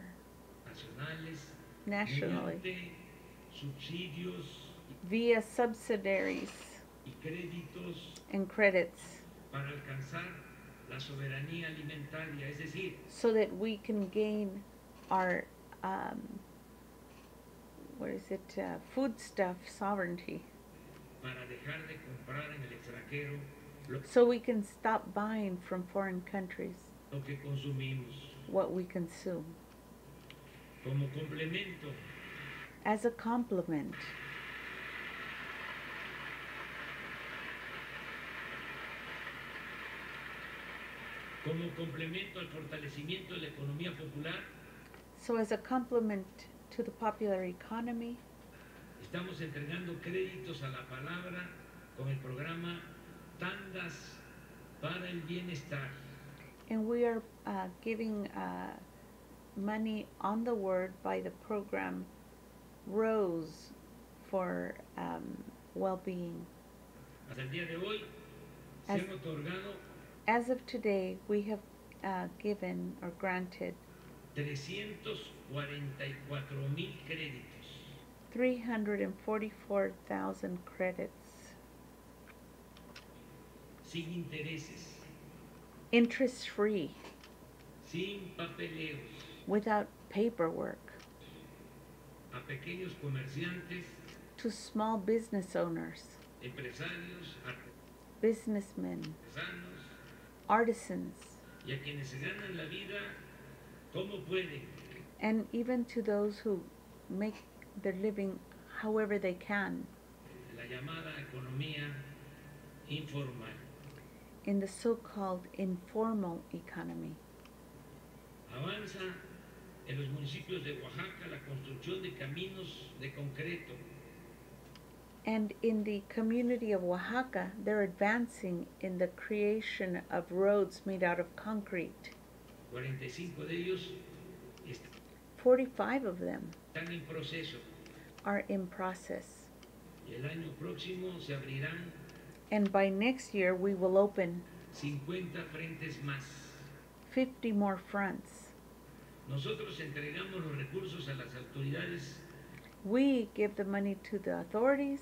nacionales nationally. via subsidiaries and credits para alcanzar la soberanía alimentaria, es decir, so that we can gain our um, what is it uh, foodstuff sovereignty. para dejar de comprar en el extranjero lo, so we can stop buying from foreign countries. lo que consumimos. what we consume. As a complement como complemento al fortalecimiento de la economía popular, so as a complement to the popular economy estamos entregando créditos a la palabra con el programa Tandas para el Bienestar, and we are uh, giving uh, money on the word by the program rose for um, well-being. Hasta el día de hoy se han otorgado as of today we have uh, given or granted 344 mil créditos. 344,000 credits. Sin intereses, interest-free sin papeleos, without paperwork. A pequeños comerciantes. To small business owners, empresarios, businessmen, artesanos artisans, y a quienes se ganan la vida como pueden, and even to those who make their living however they can la llamada economía informal. in the so-called informal economy. Avanza en los municipios de Oaxaca la construcción de caminos de concreto, And in the community of Oaxaca, they're advancing in the creation of roads made out of concrete. 45 de ellos 45 of them están en proceso are in process. y el año próximo se abrirán And by next year, we will open 50 frentes más. 50 more fronts. Nosotros entregamos los recursos a las autoridades We give the money to the authorities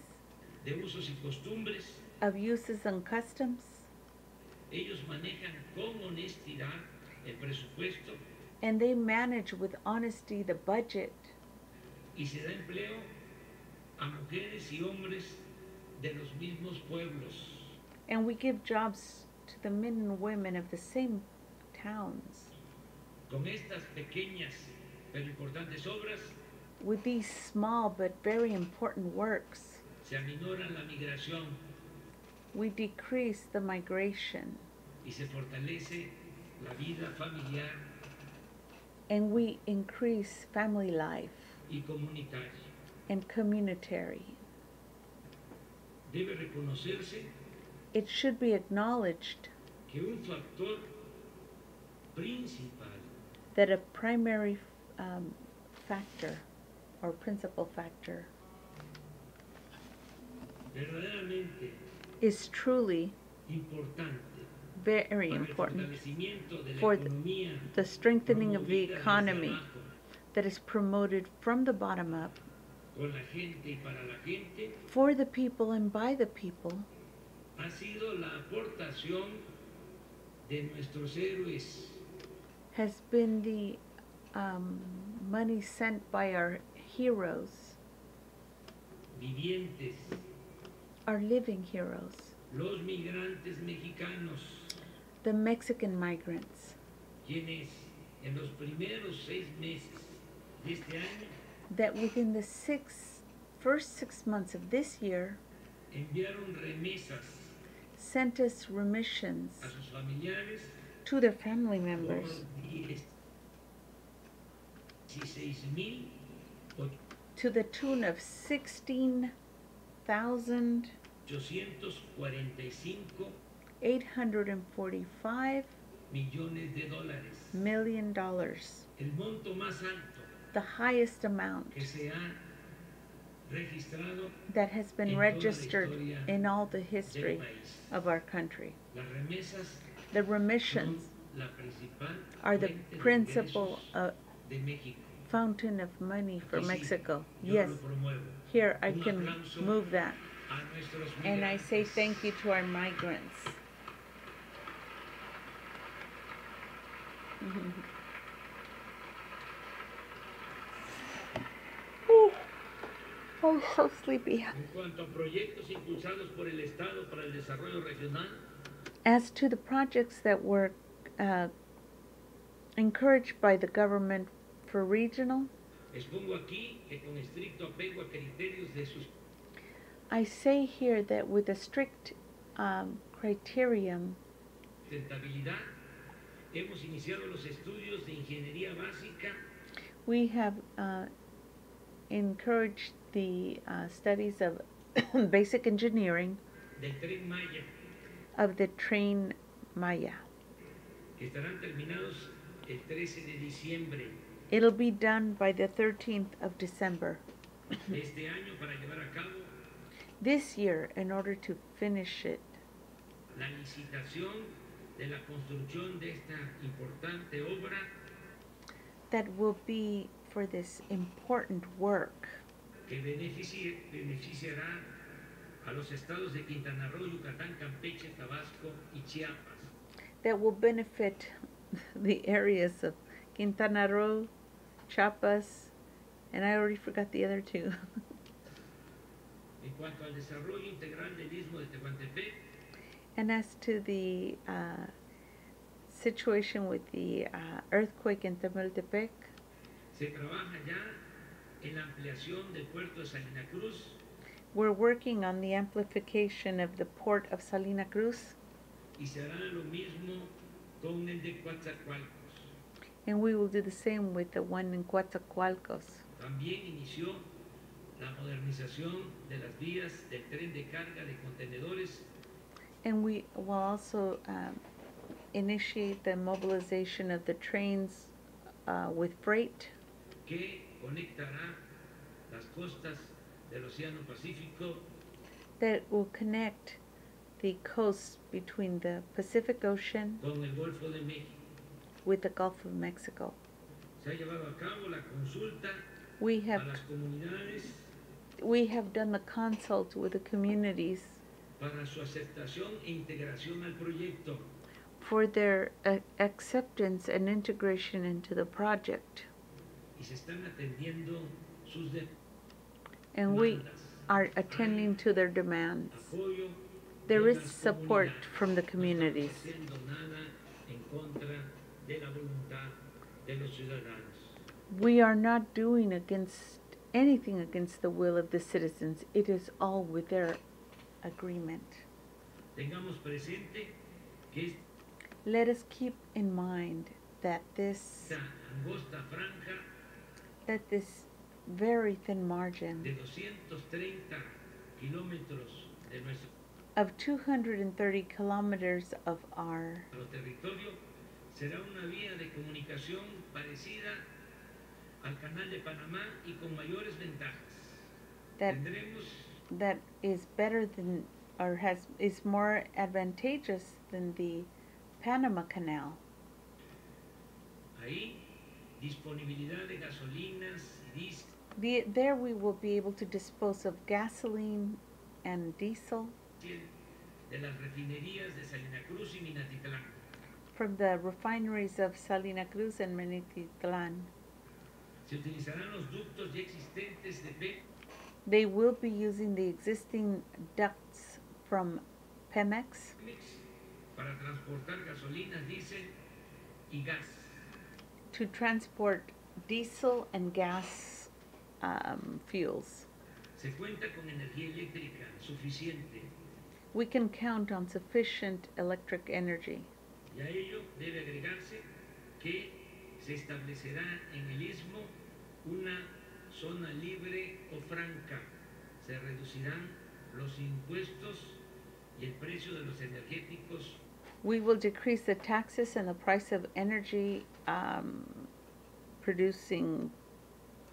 de usos y costumbres. of uses and customs, Ellos manejan con honestidad el presupuesto and they manage with honesty the budget. y se da empleo a mujeres y hombres de los mismos pueblos. And we give jobs to the men and women of the same towns. Con estas pequeñas pero importantes obras With these small but very important works, se aminoran la migración we decrease the migration y se fortalece la vida familiar and we increase family life and communitary. Debe reconocerse It should be acknowledged que un factor principal that a primary um, factor or principal factor is truly very important fortalecimiento de la for the- strengthening of the economy that is promoted from the bottom up con la gente y para la gente. for the people and by the people. Ha sido la aportación de nuestros héroes. Has been the um, money sent by our heroes, our living heroes, los migrantes mexicanos, the Mexican migrants, quienes en los primeros seis meses de este año that within the six, first six months of this year enviaron remesas sent us remissions a sus familiares to their family members. 16,000 to the tune of sixteen thousand 845 eight hundred and forty-five millones de dólares, million dollars, el monto más alto the highest amount que se ha registrado that has been registered in all the history of our country. The remissions are the principal uh, fountain of money for Mexico. Yes, here I can move that. A nuestros And I say thank you to our migrants. Ooh, I'm so sleepy. En cuanto a proyectos impulsados por el Estado para el desarrollo regional, As to the projects that were uh, encouraged by the government for regional, I say here that with a strict um, criterion, hemos los de básica. we have uh, encouraged the uh, studies of basic engineering del Tren Maya, of the train Maya. que estarán terminados el 13 de It'll be done by the 13th of December this year in order to finish it. la licitación de la construcción de esta importante obra That will be for this important work que beneficie- beneficiará a los estados de Quintana Roo, Yucatán, Campeche, Tabasco y Chiapas. that will benefit the areas of Quintana Roo, Chiapas, and I already forgot the other two. cuanto al desarrollo integral del istmo de Tehuantepec, And as to the uh, situation with the uh, earthquake in Tamaulipas, se trabaja ya en la ampliación del puerto de Salina Cruz. We're working on the amplification of the port of Salina Cruz, y se hará lo mismo con el de and we will do the same with the one in Coatzacoalcos. La modernización de las vías del tren de carga de contenedores. And we will also um, initiate the mobilization of the trains uh, with freight. Que conectará las costas del Océano Pacífico. That will connect the coast between the Pacific Ocean con el Golfo de with the Gulf of Mexico. Se ha a cabo la consulta We a have we have done the consult with the communities para su aceptación integración al proyecto. for their uh, acceptance and integration into the project. y se están atendiendo sus And we are attending to their demands. There is support from the communities. haciendo nada en contra de la voluntad de los ciudadanos. We are not doing against anything against the will of the citizens. It is all with their agreement. Tengamos presente que Let us keep in mind that this esta angosta franja that this very thin margin de 230 kilómetros de nuestro of 230 kilometers of our al canal de Panamá y con mayores ventajas. that that is better than or has is more advantageous than the Panama Canal. ahí disponibilidad de gasolinas y The, there we will be able to dispose of gasoline and diesel de las refinerías de Salina Cruz y Minatitlán. from the refineries of Salina Cruz and Minititlan. They will be using the existing ducts from Pemex para transportar gasolinas, diésel y gas. to transport diesel and gas um, fuels. Se cuenta con energía eléctrica suficiente We can count on sufficient electric energy. y a ello debe agregarse que se establecerá en el istmo una zona libre o franca. Se reducirán los impuestos y el precio de los energéticos. We will decrease the taxes and the price of energy um, producing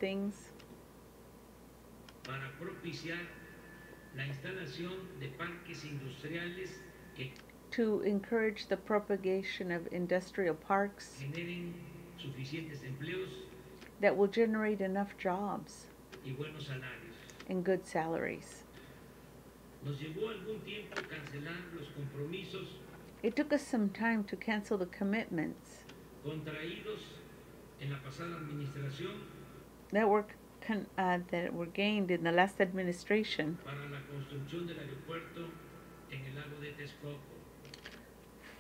things. Para propiciar la instalación de parques industriales que to encourage the propagation of industrial parks. generen suficientes empleos that will generate enough jobs and good salaries. Nos llevó algún los It took us some time to cancel the commitments en la that were con- uh, that were gained in the last administration para la del en el lago de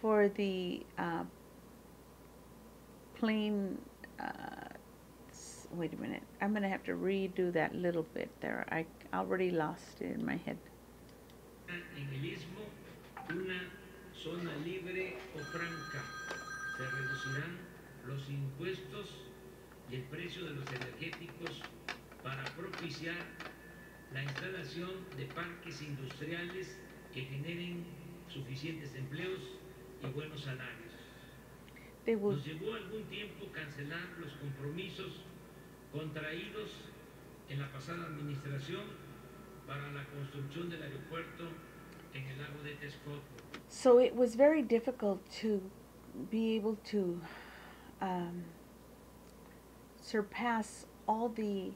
for the uh, plane. Uh, wait a minute. I'm gonna have to redo that little bit there. I already lost it in my head. En el istmo, una zona libre o franca. Se reducirán los impuestos y el precio de los energéticos para propiciar la instalación de parques industriales que generen suficientes empleos y buenos salarios. Nos llevó algún tiempo cancelar los compromisos contraídos en la pasada administración para la construcción del aeropuerto en el lago de Texcoco. So it was very difficult to be able to um, surpass all the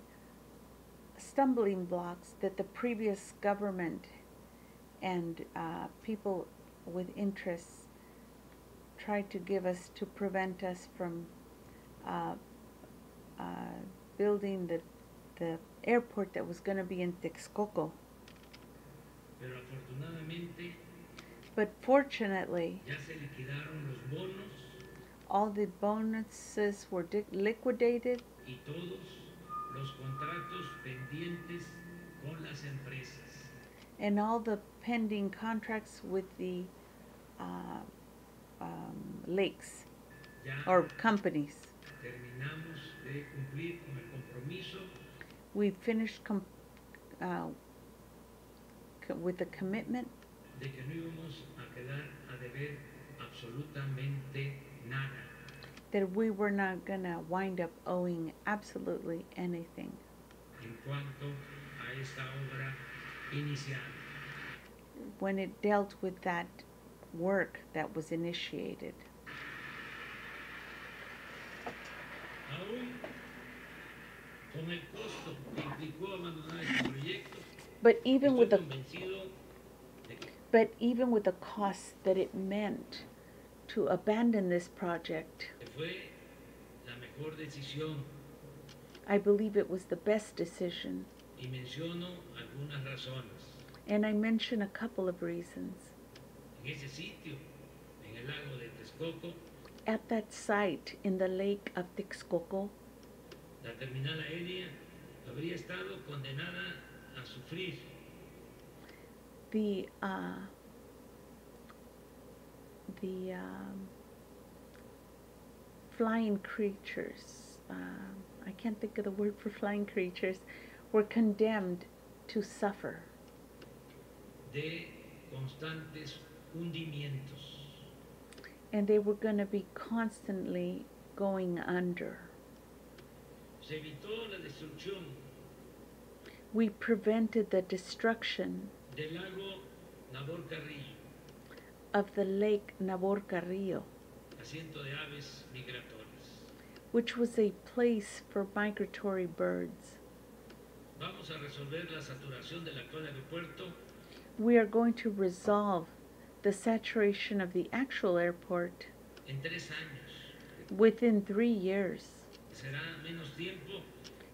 stumbling blocks that the previous government and uh, people with interests tried to give us to prevent us from uh, uh, building the, the airport that was going to be in Texcoco. But fortunately, ya se los bonos all the bonuses were di- liquidated y todos los con las and all the pending contracts with the uh, um, lakes or companies. Terminamos de cumplir con el compromiso We finished com- uh, with the commitment de que no íbamos a quedar a deber absolutamente nada. that we were not going to wind up owing absolutely anything en cuanto a esta obra inicial. when it dealt with that work that was initiated. Aún con el costo que implicó abandonar este proyecto, But even with the convencido de que but even with the cost that it meant to abandon this project, fue la mejor decisión I believe it was the best decision. y menciono algunas razones. And I mention a couple of reasons. En ese sitio, en el lago de Texcoco, At that site in the lake of Texcoco, la terminal aérea habría estado condenada a sufrir. The uh, the um, flying creatures, uh, I can't think of the word for flying creatures, were condemned to suffer. De constantes hundimientos. And they were going to be constantly going under. Se evitó la destrucción We prevented the destruction del lago Nabor Carrillo, of the lake Nabor Carrillo, de aves which was a place for migratory birds. Vamos a la saturación del We are going to resolve the saturation of the actual airport en tres años. within three years. Será menos tiempo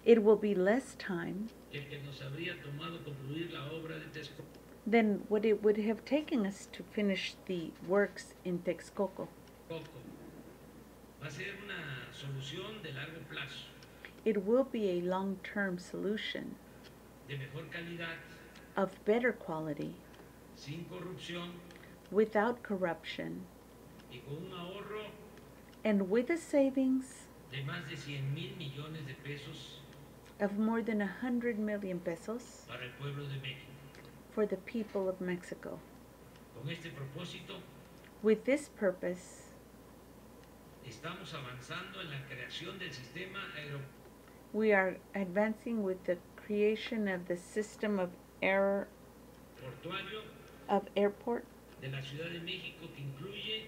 It will be less time que el que nos habría tomado concluir la obra de Texcoco. than what it would have taken us to finish the works in Texcoco. Va a ser una solución de largo plazo, It will be a long term solution de mejor calidad, of better quality, sin corrupción without corruption, y con un ahorro and with a savings de más de 100 de pesos of more than a hundred million pesos para el de for the people of Mexico. With this purpose, en la del we are advancing with the creation of the system of air of airport de la Ciudad de México que incluye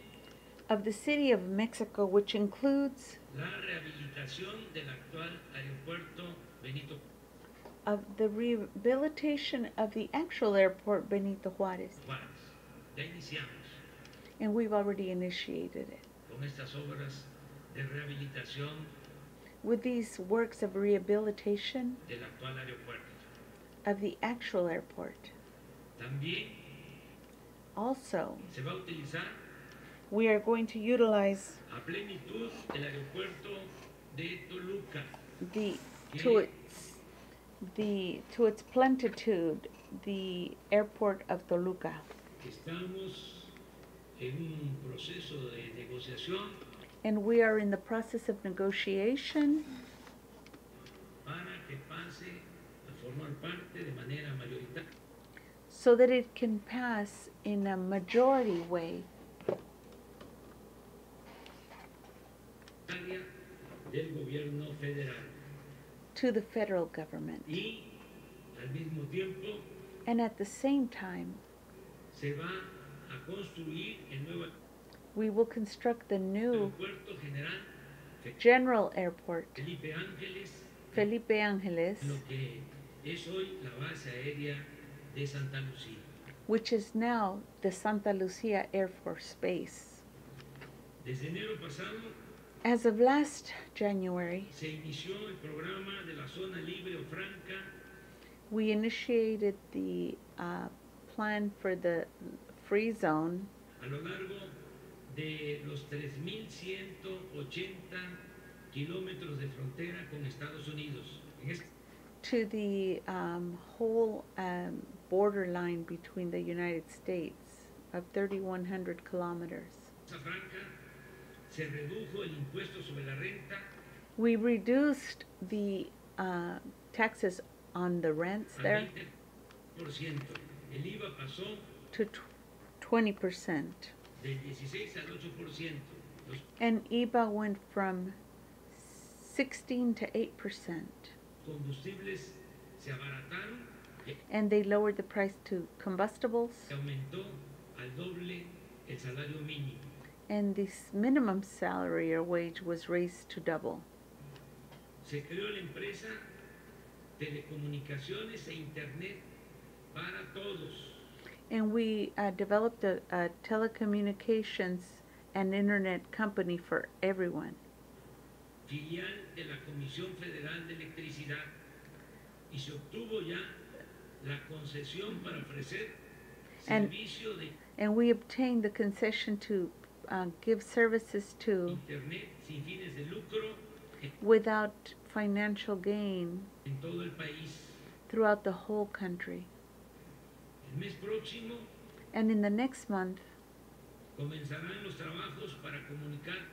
of the city of Mexico, which includes la rehabilitación del actual aeropuerto Benito of the rehabilitation of the actual airport Benito Juarez, Juárez. Ya iniciamos and we've already initiated it. con estas obras de rehabilitación With these works of rehabilitation del actual aeropuerto. of the actual airport. También Also, se va a utilizar we are going to utilize a plenitud el aeropuerto de Toluca, the to its the to its plenitude the airport of Toluca. Estamos en un proceso de negociación And we are in the process of negotiation so that it can pass in a majority way. Del gobierno federal. To the federal government. y al mismo tiempo And at the same time, se va a construir el nuevo we will construct the new general airport, Felipe Ángeles, Felipe Ángeles, lo que es hoy la base aérea de Santa Lucía. which is now the Santa Lucia Air Force Base. Desde enero pasado As of last January, se inició el programa de la zona libre o franca we initiated the uh, plan for the free zone a lo largo de los 3.180 kilómetros de frontera con Estados Unidos. To the um, whole um, borderline between the United States of 3,100 kilometers. franja se redujo el impuesto sobre la renta We reduced the uh, taxes on the rents there 20%. El IVA pasó to 20%. del 16 al 8%. Los And IVA went from 16 to 8%. Combustibles se abarataron y And they lowered the price to combustibles. aumentó al doble el salario mínimo. And this minimum salary or wage was raised to double. Se creó la empresa Telecomunicaciones e Internet para todos. And we uh, developed a, a telecommunications and internet company for everyone. filial de la Comisión Federal de Electricidad y se obtuvo ya la concesión para ofrecer And- And we obtained the concession to uh, give services to Internet sin fines de lucro without financial gain en todo el país. throughout the whole country. El mes próximo And in the next month, los para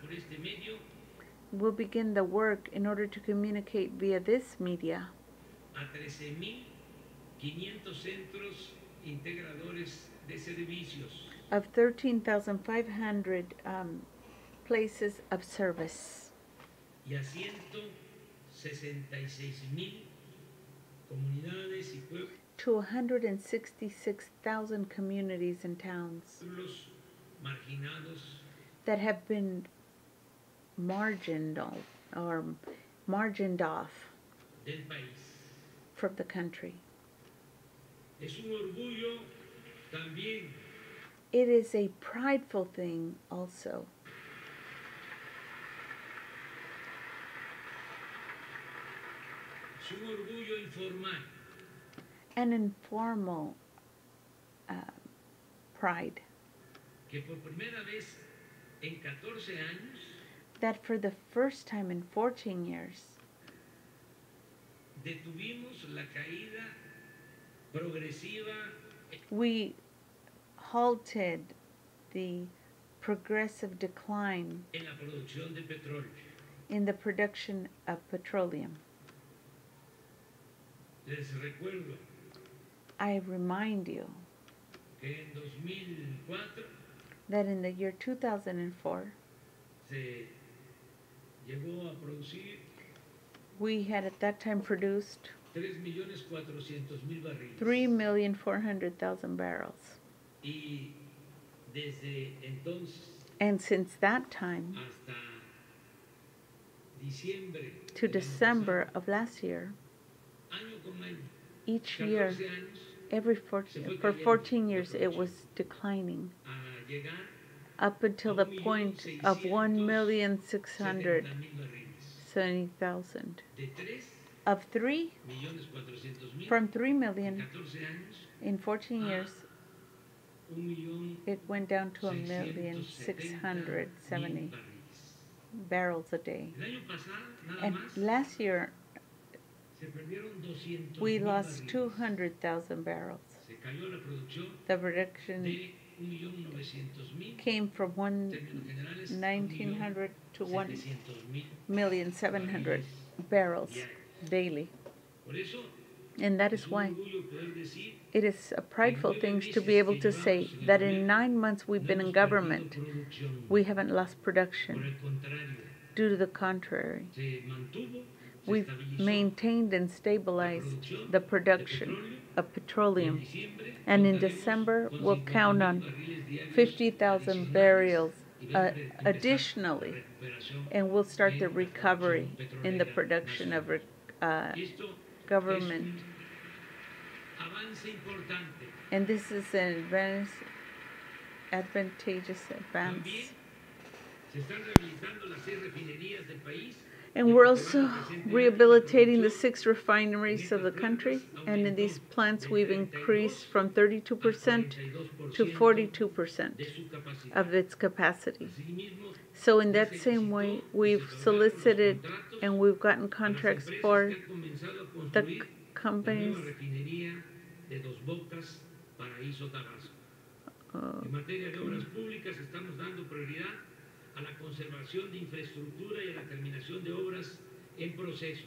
por este medio we'll begin the work in order to communicate via this media a 13.500 centros integradores de servicios. Of 13,500 um, places of service. Y a 166.000 comunidades y pueblos. To 166,000 communities and towns. Marginados. That have been margined or margined off from the country. Es un orgullo también It is a prideful thing also. Es un orgullo informar an informal uh, pride. Que por primera vez en 14 años that for the first time in 14 years we halted the progressive decline en la de in the production of petroleum. I remind you que en 2004 that in the year 2004, se llegó a producir we had at that time produced 3.400.000 barriles. 3,400,000 barrels. Y desde entonces And since that time to December of last year, año con año, each year, every 14, for 14 years, it was declining up until the point of 1,670,000. 70 barriles. De 3 Of 3 millones 400 mil from 3 en million 14 años, in 14 ah. years, it went down to a million 670 670 mil barriles. barrels a day. El año pasado, nada And last year, se perdieron 200 we lost 200,000 barrels. Se cayó la producción The production came from en 1,900 to 1.700.000 1,700 barrels daily. And that is why orgullo poder decir it is a prideful thing to be able to say that in nine months we've been in government, we haven't lost production. Due to the contrary, se mantuvo, se we've maintained and stabilized the production of petroleum. And in December, we'll count on 50,000 adicionales barrels uh, va a empezar la additionally, and we'll start the recovery in the production of. Uh, government. es un avance importante. And this is an advance, advantageous advance. se están rehabilitando las seis refinerías del país And we're also rehabilitating the six refineries of the country. And in these plants, we've increased from 32% to 42% de su capacidad. of its capacity. So, in that same way, we've solicited and we've gotten contracts for the companies. En materia de obras públicas estamos dando prioridad a la conservación de infraestructura y a la terminación de obras en proceso.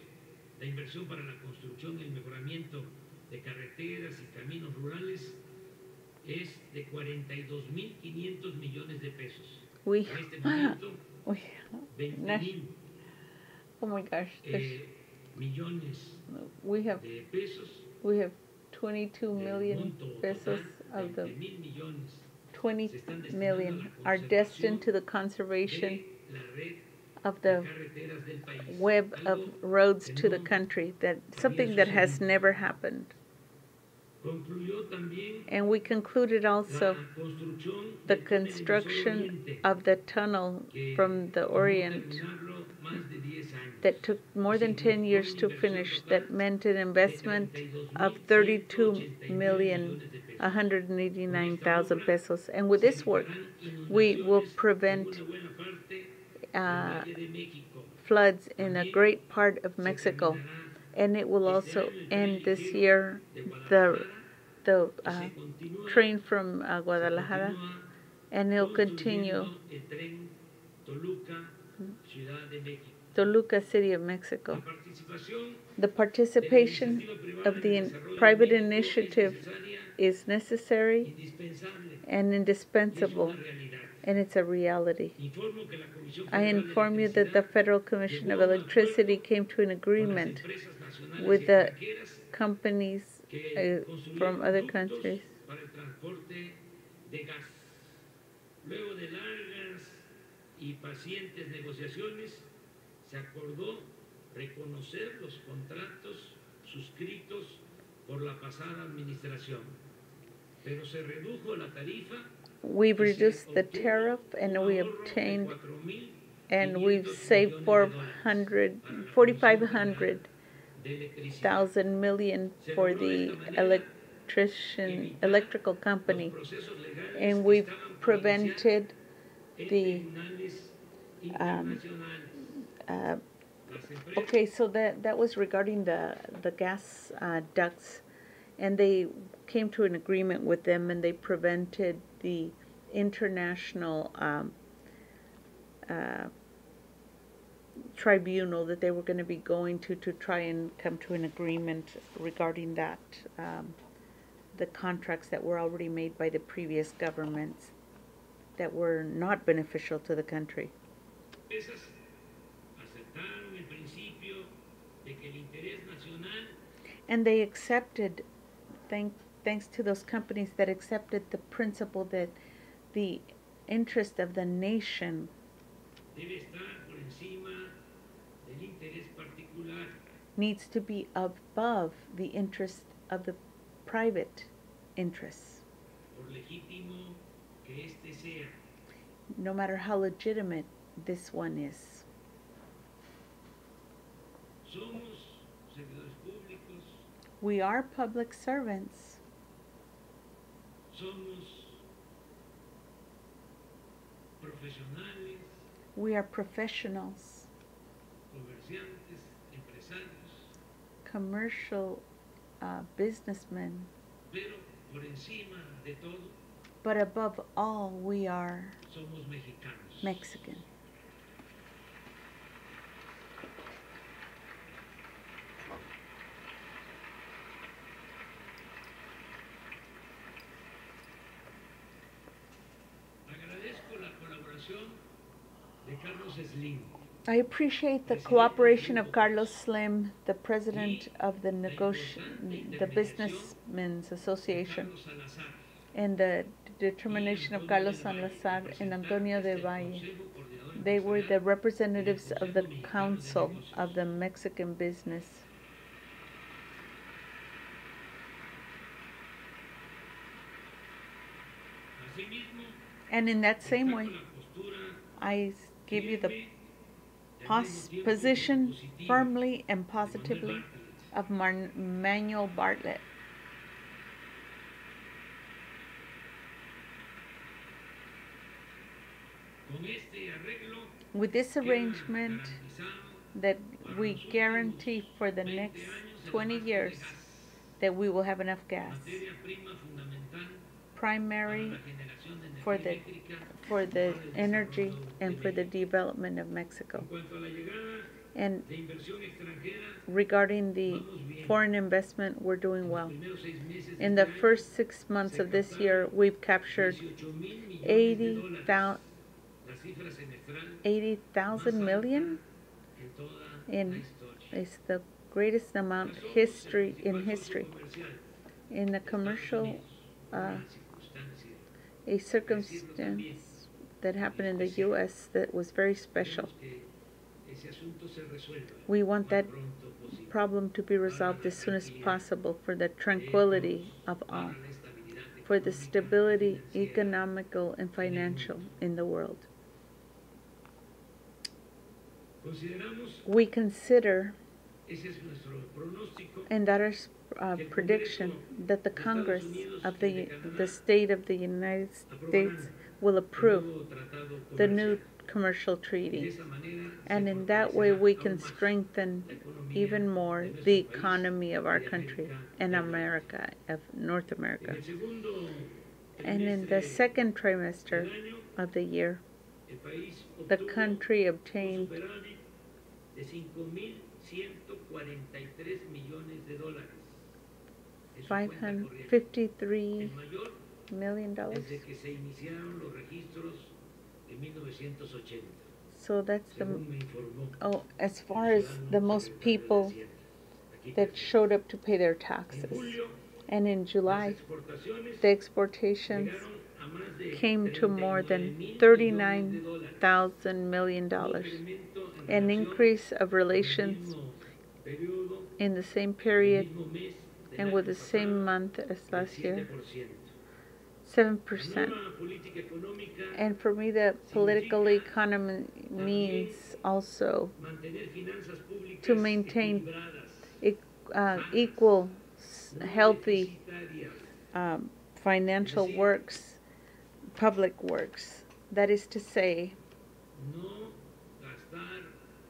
La inversión para la construcción y el mejoramiento de carreteras y caminos rurales es de 42.500 millones de pesos. En este momento, 20.000 oh my gosh, there's, eh, we have we have 22 del million pesos of the 20.000 millones. 20 se están destinando million are destined to the conservation de la red of the carreteras del país. web of roads to the country that something that has never happened. And we concluded also the del túnel del Sol construction of the tunnel from the orient terminarlo más de 10 años. that took more than 10 years to finish that meant an investment of 32 million 189,000 pesos and with this work we will prevent uh, floods in a great part of Mexico and it will also end this year the the uh, train from uh, Guadalajara and it'll continue Toluca City of Mexico. The participation of the in- private initiative is necessary and indispensable, and it's a reality. I inform you that the Federal Commission of Electricity came to an agreement with the companies uh, from other countries. Y pacientes negociaciones, se acordó reconocer los contratos suscritos por la pasada administración, pero se redujo la tarifa We've reduced the tariff and we obtained and we've saved millones de 400, dólares para la 4,500 de electricidad. thousand million for the electrician electrical company. Los procesos legales and we've prevented the um, uh, okay so that that was regarding the the gas uh, ducts. And they came to an agreement with them and they prevented the international um, uh, tribunal that they were going to be going to to try and come to an agreement regarding that um, the contracts that were already made by the previous governments that were not beneficial to the country. And they accepted, thank, thanks to those companies that accepted the principle that the interest of the nation needs to be above the interest of the private interests, por no matter how legitimate this one is. Somos servidores públicos, We are public servants. We are professionals, commercial uh, businessmen, pero por encima de todo but above all, we are. Mexican. Agradezco la colaboración de Carlos Slim, I appreciate the cooperation of Carlos Slim, the president of the negoti- the Businessmen's Association, and the determination of Carlos Salazar and Antonio de Valle. They were the representatives of the Council of the Mexican Business. And in that same way, I give you the pos- position firmly and positively of Mar- Manuel Bartlett. Con este arreglo With this arrangement that we guarantee for the next 20 years that we will have enough gas, primary for the for the energy and for the development of Mexico. And regarding the foreign investment, we're doing well. In the first six months of this year, we've captured 18 80,000 más million. in-. It's the greatest amount history in history. In the commercial, uh, a circumstance that happened in the U.S. that was very special. We want that problem to be resolved as soon as possible for the tranquility of all, for the stability, economical and financial in the world. We consider, ese es nuestro pronóstico, and that is uh, prediction, that the Congress of the, the state of the United States will approve the new commercial treaty. esa manera se And in that way, we can strengthen even more the economy of our country and. America, of North America. And in the second trimester of the year, the country obtained de 5.143 millones de dólares. en su cuenta corriente, 553 el mayor million dollars. desde que se iniciaron los registros en 1980, So that's the, según me informó oh, as far as the most people that showed up to pay their taxes. And in July, the exportations llegaron a más de came to more than mil millones de thirty-nine dólares. thousand million Un dollars. An increase of relations in the same period and with the same month as last year, 7%. seven La percent. nueva política económica And for me, the political economy means also to maintain uh, equal, healthy um, financial works, public works. That is to say, no gastar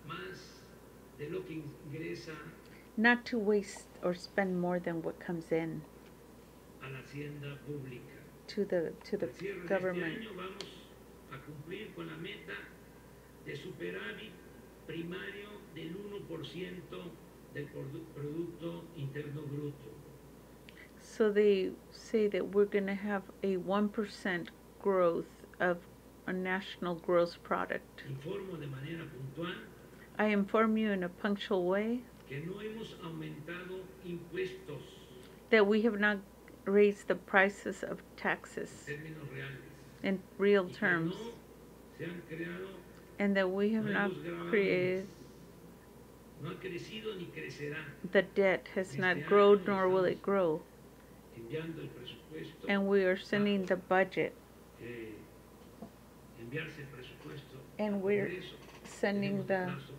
más de lo que ingresa not to waste or spend more than what comes in a la hacienda pública. to the to the Al cierre de este government. año vamos a cumplir con la meta de superávit primario del 1% del Produ- Producto Interno Bruto. So they say that we're going to have a one percent growth of a national gross product. Informo de manera puntual I inform you in a punctual way que no hemos that we have not raised the prices of taxes en términos reales in real terms, no se han creado, and that we have not created no ha crecido ni the debt has not grown nor will it grow, and we are sending the budget que enviarse el presupuesto And we're sending the plazo el día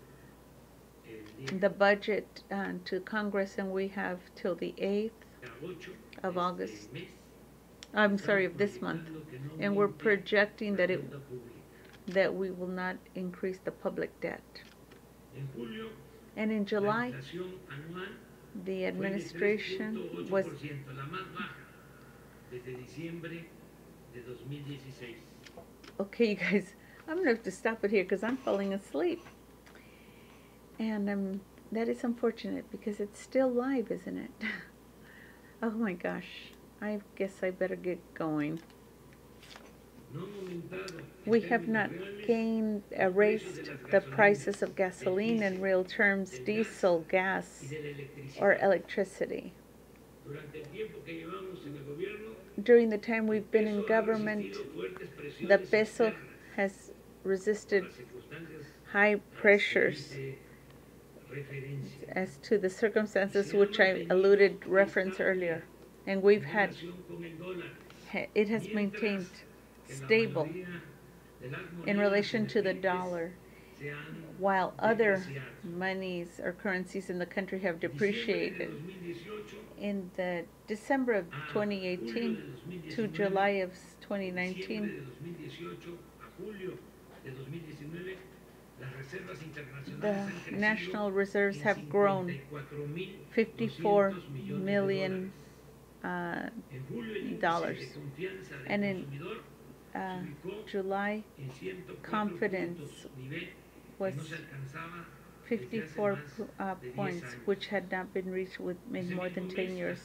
the budget uh, to Congress, and we have till the eighth. of August. I'm sorry, of this month, and we're projecting that it that we will not increase the public debt. And in July, the administration was 3.8%, la más baja desde diciembre de 2016. okay. You guys, I'm gonna have to stop it here because I'm falling asleep, and um, that is unfortunate because it's still live, isn't it? oh my gosh, I guess I better get going. No han aumentado en We have not gained, los precios de erased the prices of gasoline in real terms, diesel, gas, y de la electricidad. or electricity. Durante el tiempo que llevamos en el gobierno, During the time we've been in government, the peso has resisted high a las que pressures. As to the circumstances which I alluded reference earlier. And we've had, it has maintained stable in relation to the dollar. while other monies or currencies in the country have depreciated. In the December of 2018 to July of 2019, de 2018 a julio de 2019, las reservas internacionales the national reserves have grown 54.200 54 millones de million uh, dollars. And in, uh, July confidence was que no se alcanzaba desde hace 54 uh, points, which had not been reached with, in more than 10 years.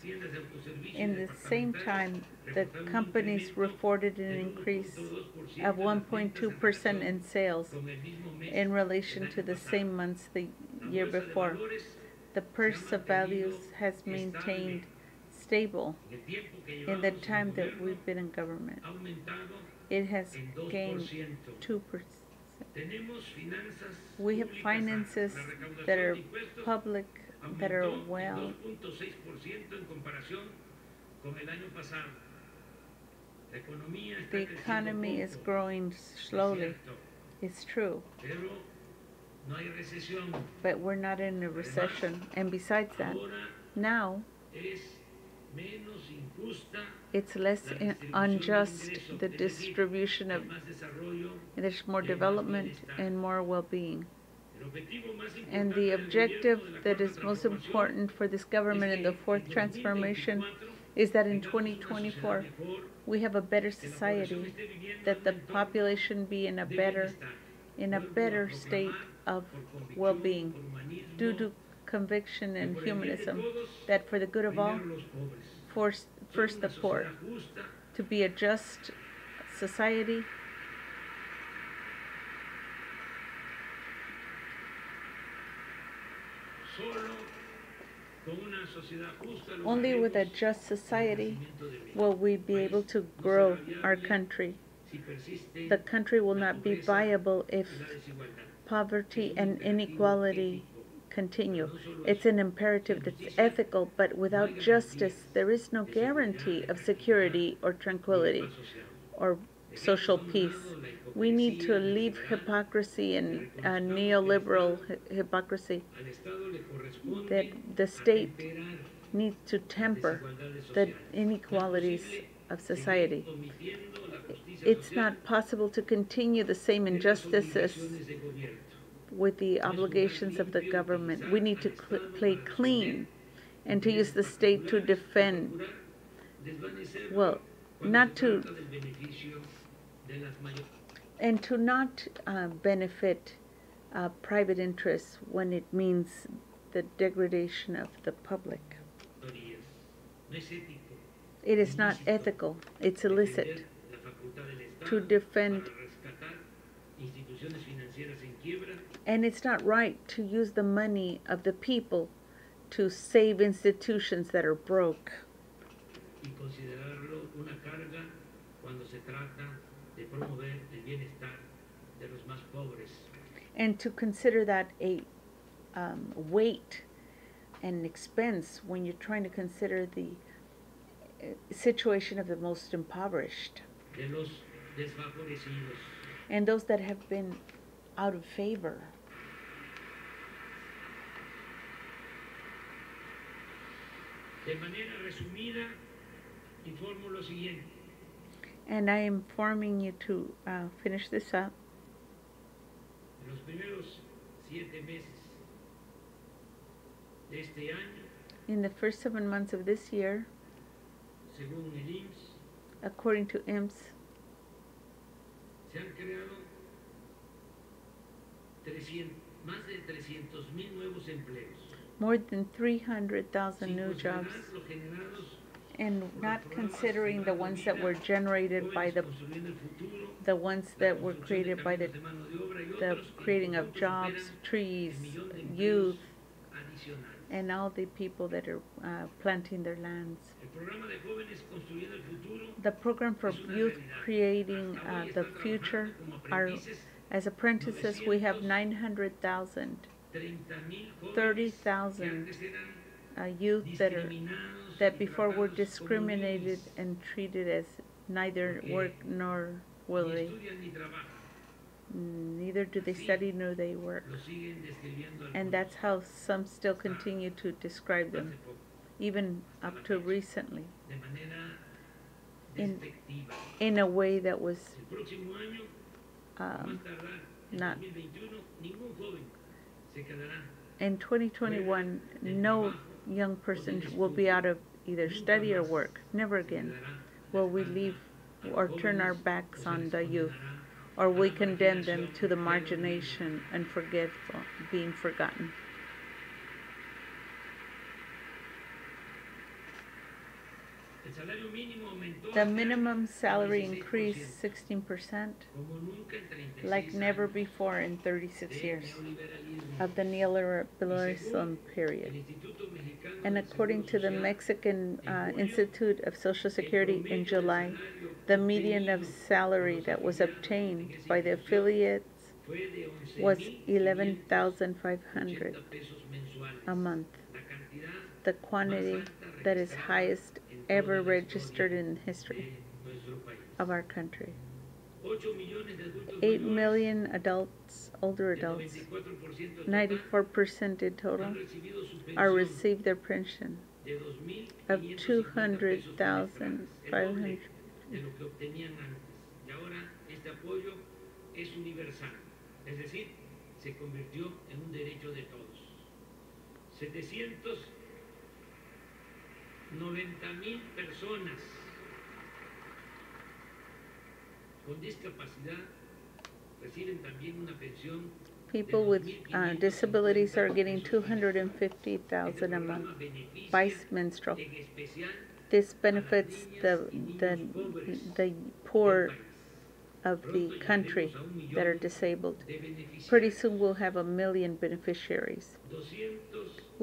In the same time, the companies reported an increase of en las ventas en 1.2% in sales in relation to the same months the year before. The purse of values has maintained stable in the time that we've been in government. It has gained 2%. 2%. Tenemos finanzas We have finances sanas. La recaudación that are public, that are well, 2.6% en comparación con el año pasado. La economía está the economy is growing slowly. It's true, pero no hay recesión. but we're not in a recession. And besides that, now es menos injusta it's less unjust, the distribution of, there's more development and more well-being. And the objective that is most important for this government in the fourth transformation is that in 2024, we have a better society, that the population be in a better, in a better state of well-being due to conviction and humanism, that for the good of all, first, first the poor, to be a just society Only with a just society will we be able to grow our country. The country will not be viable if poverty and inequality continue. It's an imperative that's ethical, but without justice, there is no guarantee of security or tranquility or social peace. We need to leave hypocrisy and uh, neoliberal hy- hypocrisy that the state needs to temper the inequalities of society. It's not possible to continue the same injustices with the obligations of the government. We need to cl- play clean and to use the state to defend, well, not to, and to not uh, benefit uh, private interests when it means the degradation of the public. It is not ethical, it's illicit to defend, and it's not right to use the money of the people to save institutions that are broke. y considerarlo una carga cuando se trata de promover el bienestar de los más pobres. and to consider that a um, weight and expense when you're trying to consider the uh, situation of the most impoverished and those that have been out of favor. De manera resumida, informo lo siguiente. And I am informing you to uh, finish this up. Los primeros siete meses de este año, In the first seven months of this year, según el IMSS, according to IMSS, se han creado 300 más de 300 mil nuevos empleos. More than 300,000 new jobs, considerar los generados and not considering the ones that were generated by the Construyendo el Futuro, the ones that were created by the caminos de mano de obra y the otros que en creating of jobs, trees, el millón de empleos youth, and all the people that are uh, planting their lands. El programa de jóvenes construyendo el futuro The program for youth creating uh, the future are as apprentices. We have 900,000 30,000 jóvenes 30,000 que antes eran uh, youth that are that before were discriminated and treated as neither work nor will they. estudian ni trabajan. neither do they study nor they work. Lo siguen describiendo And that's how some still continue to describe them, even up to recently, In- in a way that was El próximo año, a um, not- 2021, ningún joven se quedará in 2021, no young person will be out of either study or work. Never again will we leave or turn our backs on the youth, or we condemn them to the margination and forgetful, being forgotten. The minimum salary increased 16%, como nunca en 36 like never before in 36 years of the neoliberalism period. And according to the Mexican uh, Institute of Social Security in July, the median of salary that was obtained by the affiliates was 11,500 a month, the quantity that is highest ever registered in history of our country. 8 millones de adultos 8 mayores, million adults, older adults, 94% in total, are received their pension of 2,550 pesos 200,000, trimestrales, el doble 500. de lo que obtenían antes. Y ahora este apoyo es universal, es decir, se convirtió en un derecho de todos. 790 mil personas con discapacidad reciben también una pensión People with uh, disabilities are getting 250,000 a month, vice especial This benefits the, the, the poor of the country that are disabled. Pretty soon we'll have a million beneficiaries.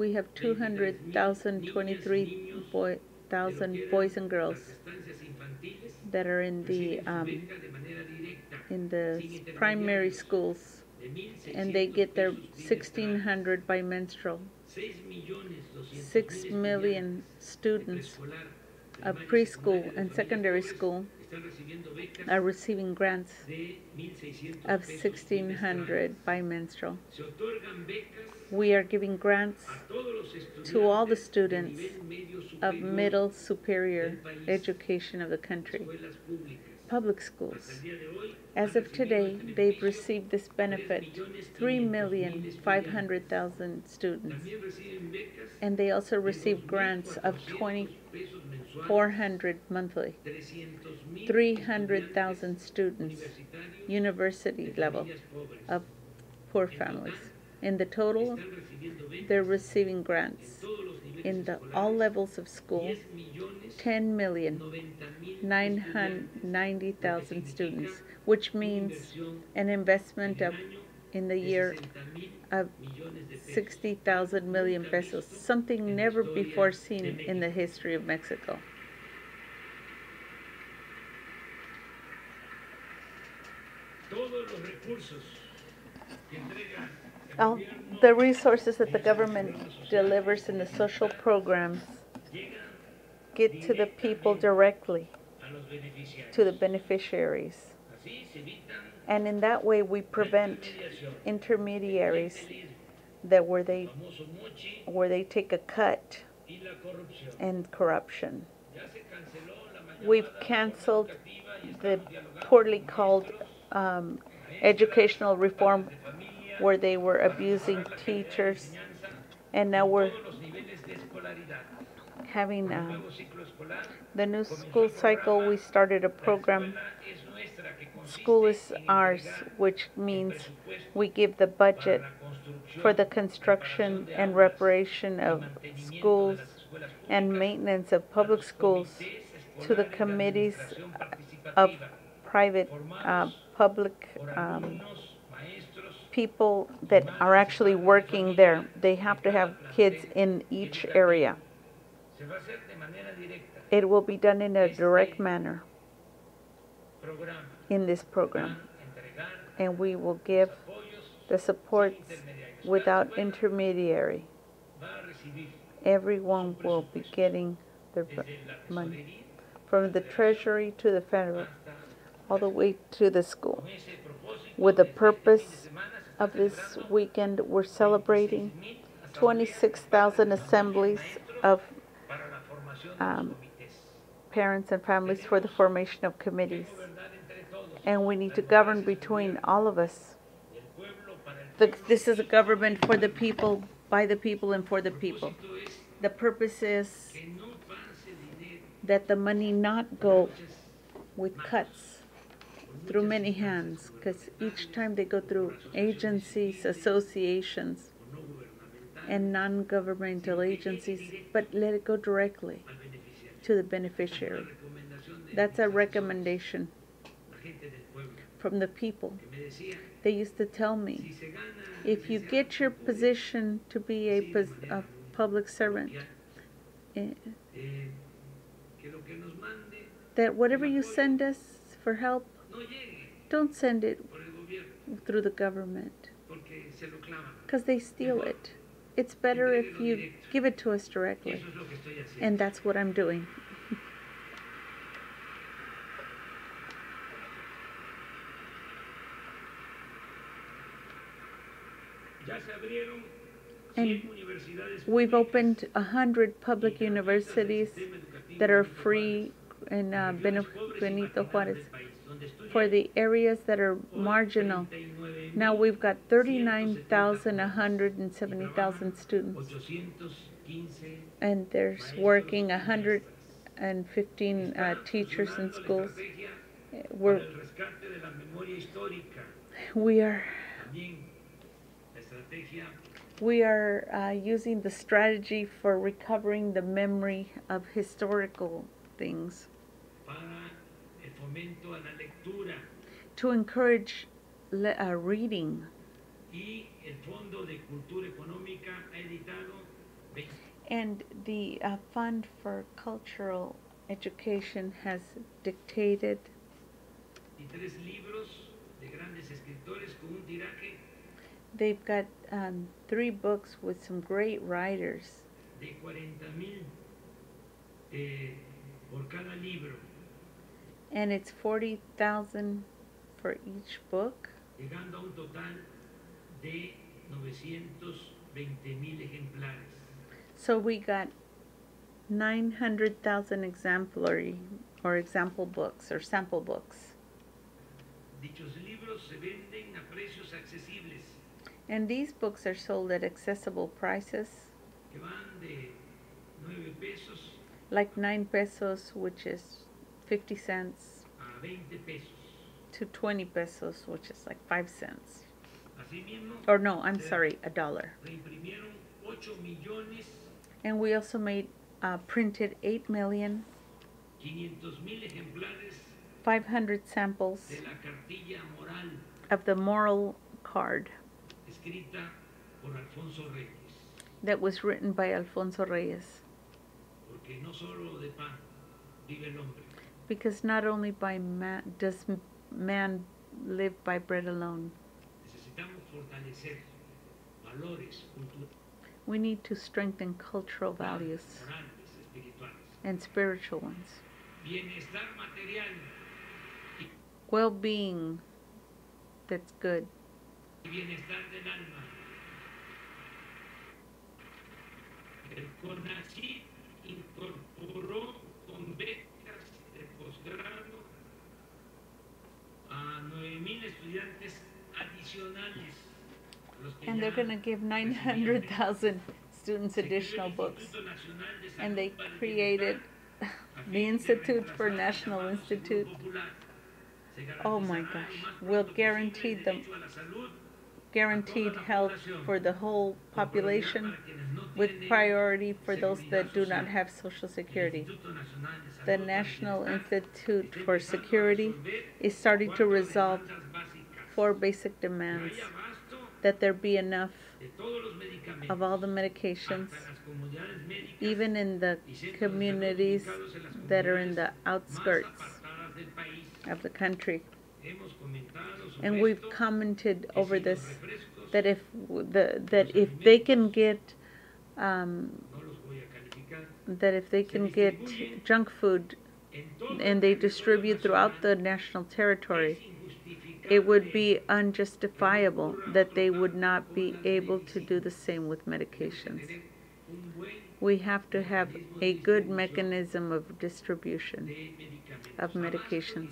200 We have 200,023 boy, thousand boys and girls that are in the, um, in the primary schools and they get their 1600 bimenstrual. 6 million students of preschool and secondary school are receiving grants of 1600 bimenstrual. We are giving grants to all the students of middle superior education of the country, public schools. As of today, they've received this benefit, 3,500,000 students. And they also receive grants of 2,400 monthly, 300,000 students, university level of poor families. In the total, they're receiving grants in the, all levels of school, 10 million 990,000 students, which means an investment of, in the year of 60,000 million pesos, something never before seen in the history of Mexico. All the resources that the government delivers in the social programs get to the people directly, to the beneficiaries. And in that way, we prevent intermediaries that where they, where they take a cut and corruption. We've canceled the poorly called um, educational reform where they were abusing teachers and now we're having uh, the new school cycle. We started a program, escuela es nuestra, que consiste School is ours, which means we give the budget for the construction and reparation of schools and maintenance of public schools to the committees of private, uh, public um, people that are actually working there. They have to have kids in each area. It will be done in a direct manner in this program, and we will give the supports without intermediary. Everyone will be getting their money from the treasury to the federal, all the way to the school. with the purpose of this weekend, we're celebrating 26,000 assemblies of um, parents and families for the formation of committees. And we need to govern between all of us. The, this is a government for the people, by the people, and for the people. The purpose is that the money not go with cuts through many hands, because each time they go through agencies, associations, and non-governmental agencies, but let it go directly to the beneficiary. That's a recommendation from the people. They used to tell me, if you get your position to be a, pos- a public servant, eh, that whatever you send us for help, don't send it through the government, because they steal it. It's better if you give it to us directly. And that's what I'm doing. And we've opened a hundred public universities that are free in uh, Benito Juarez for the areas that are marginal. Now we've got 39,170,000 students, and there's working 115 uh, teachers in schools. We're, we are we are uh, using the strategy for recovering the memory of historical things. To encourage le- uh, reading. And the uh, Fund for Cultural Education has dictated. They've got um, three books with some great writers, de 40 mil eh, por cada libro, and it's 40,000 for each book, llegando a un total de 920 ejemplares. so we got 900,000 exemplary or example books or sample books. Dichos libros se venden a precios accesibles And these books are sold at accessible prices, que van de 9 pesos like 9 pesos, which is 50 cents, a 20 pesos. to 20 pesos, which is like 5 cents. Or no, I'm sorry, a dollar. reimprimieron 8 millones And we also made uh, printed 8 million 500 mil ejemplares 500 samples de la cartilla moral of the moral card escrita por Alfonso Reyes, that was written by Alfonso Reyes. porque no solo de pan vive el hombre, Because not only by man does man live by bread alone, necesitamos fortalecer valores culturales, we need to strengthen cultural values and spiritual ones. Well being that's good, y bienestar del alma. El CONACYT incorporó con becas de posgrado a 9.000 estudiantes adicionales. a los que and they're going to give 900,000 students Se creó el additional books. Instituto Nacional de And they created the Institute for National Institute. Seguro Popular. Se Oh my gosh, will guarantee them Guaranteed health for the whole population with priority for those that do not have Social Security. The National Institute for Security is starting to resolve four basic demands that there be enough of all the medications, even in the communities that are in the outskirts of the country. And we've commented over this that if the that if they can get um, that if they can get junk food and they distribute throughout the national territory, it would be unjustifiable that they would not be able to do the same with medications. We have to have a good mechanism of distribution, of medications,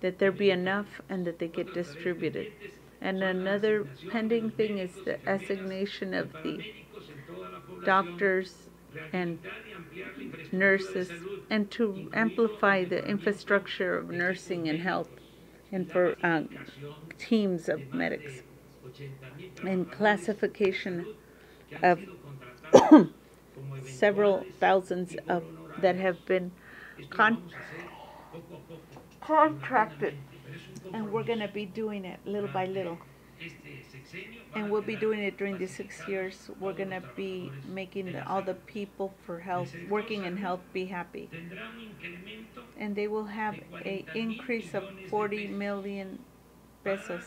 that there be enough and that they get distributed. And another pending thing is the assignation of the doctors and nurses and to amplify the infrastructure of nursing and health and for uh, teams of medics and classification of several thousands of that have been con- contracted. And we're going to be doing it little by little. And we'll be doing it during the six years we're going to be making the, all the people for health working in health be happy. And they will have a increase of 40 million pesos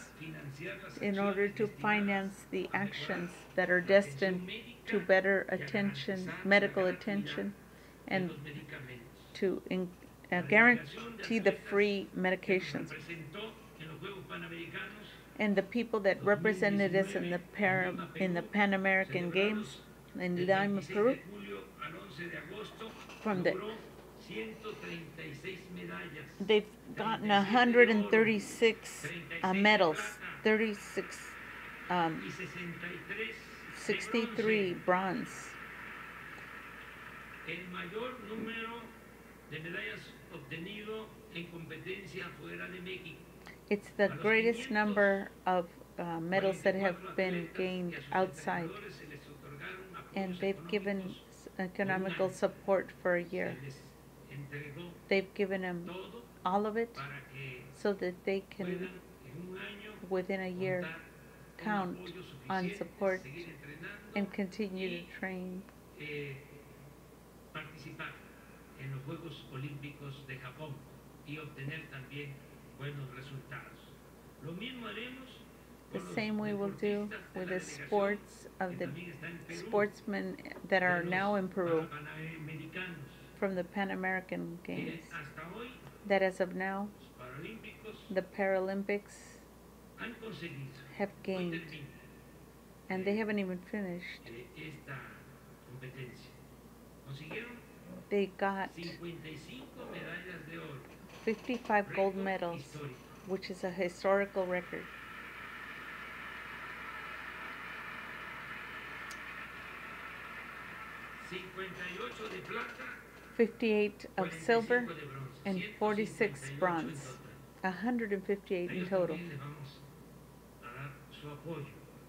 in order to finance the actions that are destined to better attention medical attention and to in, uh, guarantee the free medications and the people that represented us in the para, in the Pan American Games in Lima, Peru, from the they've gotten 136 uh, medals, 36, um, 63 bronze. El mayor número de medallas obtenido en competencia fuera de México. It's the greatest number of uh, medals that have been gained outside, and they've given economical support for a year. They've given them all of it so that they can, within a year, count on support and continue to train. En los Juegos Olímpicos de Japón y obtener también buenos resultados. Lo mismo haremos The same we'll do with the sports of the sportsmen that are now in Peru from the Pan American Games. That as of now, the Paralympics have gained, and they eh, haven't even finished. Eh, They got 55 medallas de oro. 55 gold medals, which is a historical record. ...58 de plata, 58 of silver and 46 bronze. total. 158 in total.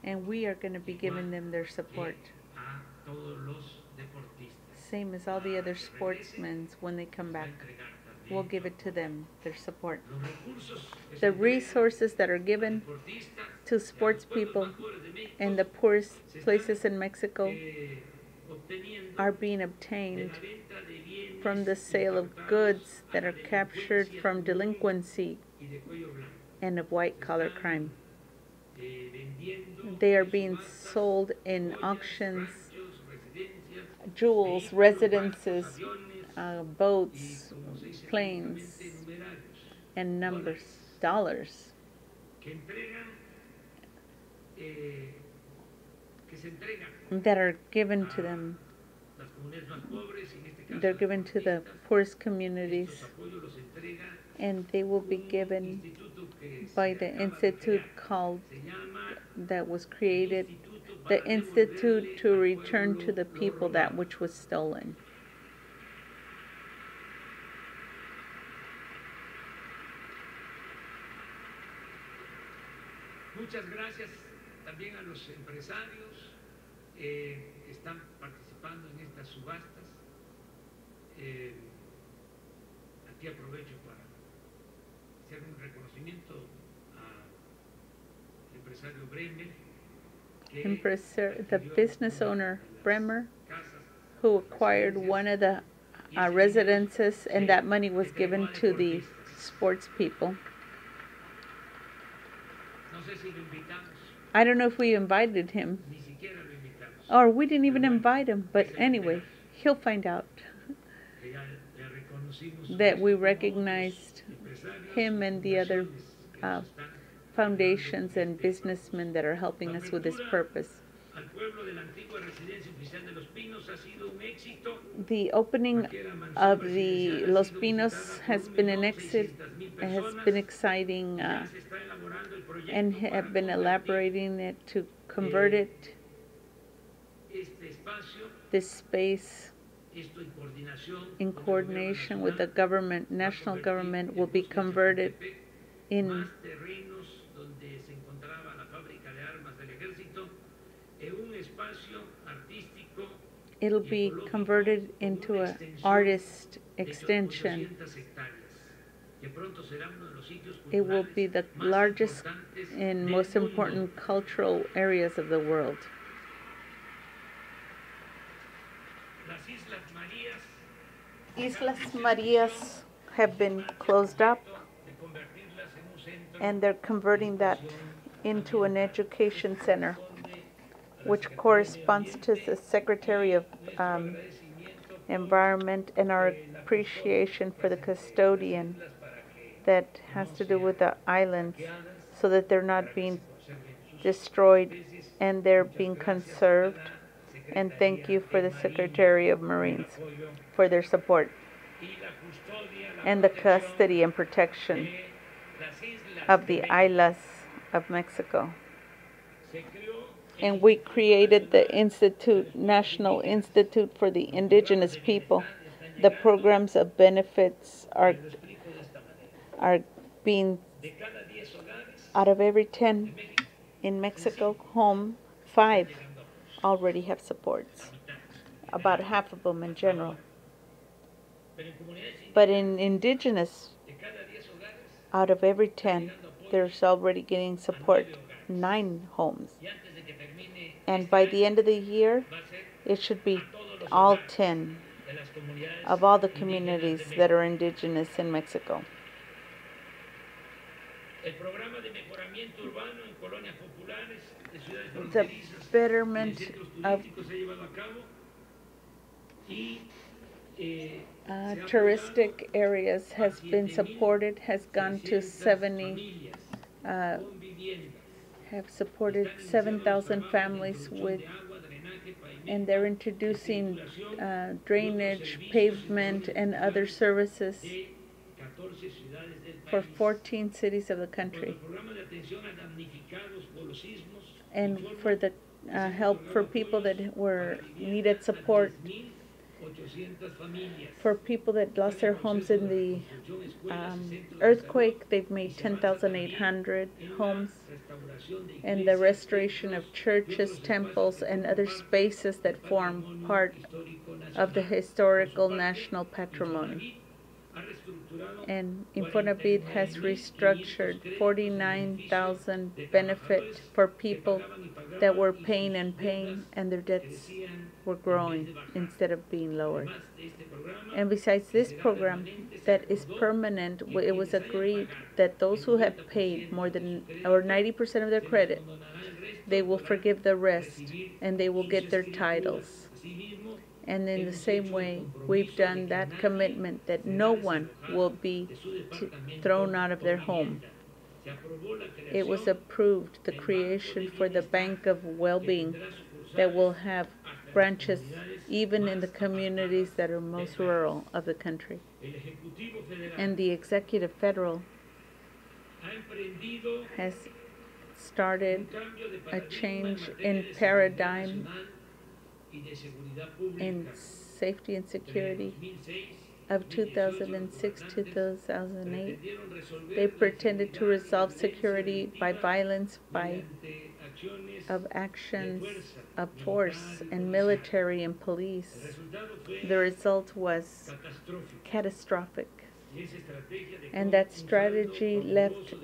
And we are going to be giving them their support. que a todos los deportistas. Same as all the other sportsmen when they come back. We'll give it to them, their support. The resources that are given to sports people in the poorest places in Mexico are being obtained from the sale of goods that are captured from delinquency and of white collar crime. They are being sold in auctions, jewels, residences, uh, boats, como se dice planes, and numbers, dollars, eh, que se entregan that are given to them. las comunidades más pobres, en este caso They're given to the poorest communities, apoyos los entrega and they will be given instituto que se by the institute called, that was created, the Institute to return to the people that which was stolen. Muchas gracias también a los empresarios eh, que están participando en estas subastas. Eh, aquí aprovecho para hacer un reconocimiento al empresario Bremer. The business owner, Bremer, who acquired one of the uh, residences, and that money was given to the sports people. I don't know if we invited him, or we didn't even invite him, but anyway, he'll find out that we recognized him and the other uh, foundations and businessmen that are helping us with this purpose. The opening of the Los Pinos has been an exit, it has been exciting, uh, and have been elaborating it to convert it, this space, in coordination with the government, national government, will be converted in más terrenos donde se encontraba la fábrica de armas del ejército en un espacio artístico It'll be converted into an artist extension. 800 hectáreas, que pronto será uno de los sitios It will be the largest and most important cultural areas of the world. Islas Marías have been closed up and they're converting that into an education center, which corresponds to the Secretary of um, Environment and our appreciation for the custodian that has to do with the islands so that they're not being destroyed and they're being conserved. And thank you for the Secretary of Marines for their support and the custody and protection of the islas of Mexico. And we created the Institute, National Institute for the Indigenous People. The programs of benefits are, are being, De cada 10 hogares out of every 10 in Mexico, home, five already have supports, about half of them in general. But in indigenous, de cada 10 hogares, out of every 10, there's already getting support, nine homes. y antes de que termine And by the end of the year, va a ser it should be a todos los all 10 de las comunidades of all the communities that are indigenous in Mexico. El programa de mejoramiento urbano en colonias populares de ciudades The betterment of turísticos se ha llevado a cabo y eh, uh, touristic areas has been supported, has gone to 70, uh. Have supported 7,000 families with, and they're introducing uh, drainage, pavement, and other services de 14 ciudades del for 14 cities of the country. And for the uh, help for people that were needed support, 3,800 familias. For people that lost their homes in the um, earthquake, they've made 10,800 homes. and the restoration of churches, temples, and other spaces that form part of the historical national patrimony. And Infonavit has restructured 49,000 benefit for people that were paying and paying, and their debts were growing instead of being lowered. And besides this program that is permanent, it was agreed that those who have paid more than or 90% of their credit, they will forgive the rest and they will get their titles. And in the same way, we've done that commitment that no one will be thrown out of their home. It was approved, the creation for the Bank of Well-being that will have branches even in the communities that are most rural of the country. And the Executive Federal has started a change in paradigm in safety and security of 2006 to 2008. They pretended to resolve security by violence, by of actions of force and military and police. The result was catastrophic. And that strategy left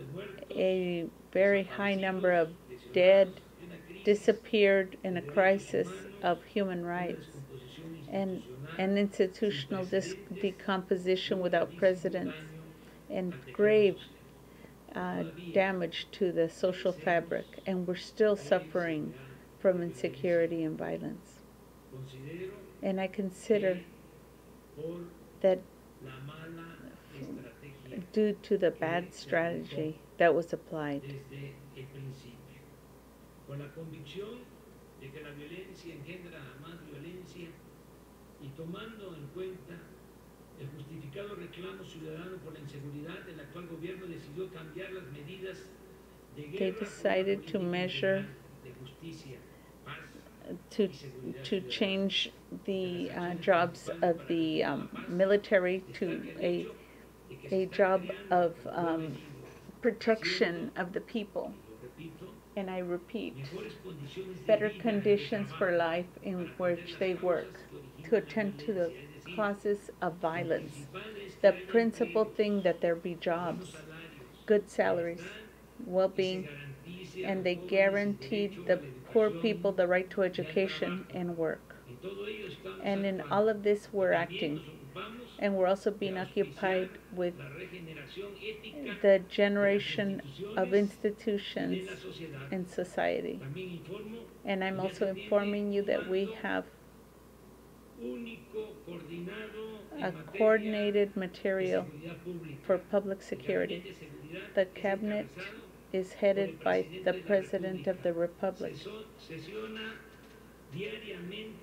a very high number of dead, disappeared in a crisis of human rights, and an institutional dis- decomposition without precedent, and grave uh, damage to the social fabric. And we're still suffering from insecurity and violence. And I consider that due to the bad strategy that was applied. El principio, con la convicción de que la violencia engendra más violencia y tomando en cuenta el justificado reclamo ciudadano por la inseguridad, el actual gobierno decidió cambiar las medidas de They guerra decided to measure de justicia, paz to to change the uh, jobs of the um, military to a a job of um, protection of the people. And I repeat, better conditions for life in which they work, to attend to the causes of violence. The principal thing that there be jobs, good salaries, well-being, and they guaranteed the poor people the right to education and work. And in all of this, we're acting. And we're also being occupied with the generation of institutions in society. And I'm also informing you that we have a coordinated material for public security. The cabinet is headed by the President of the Republic.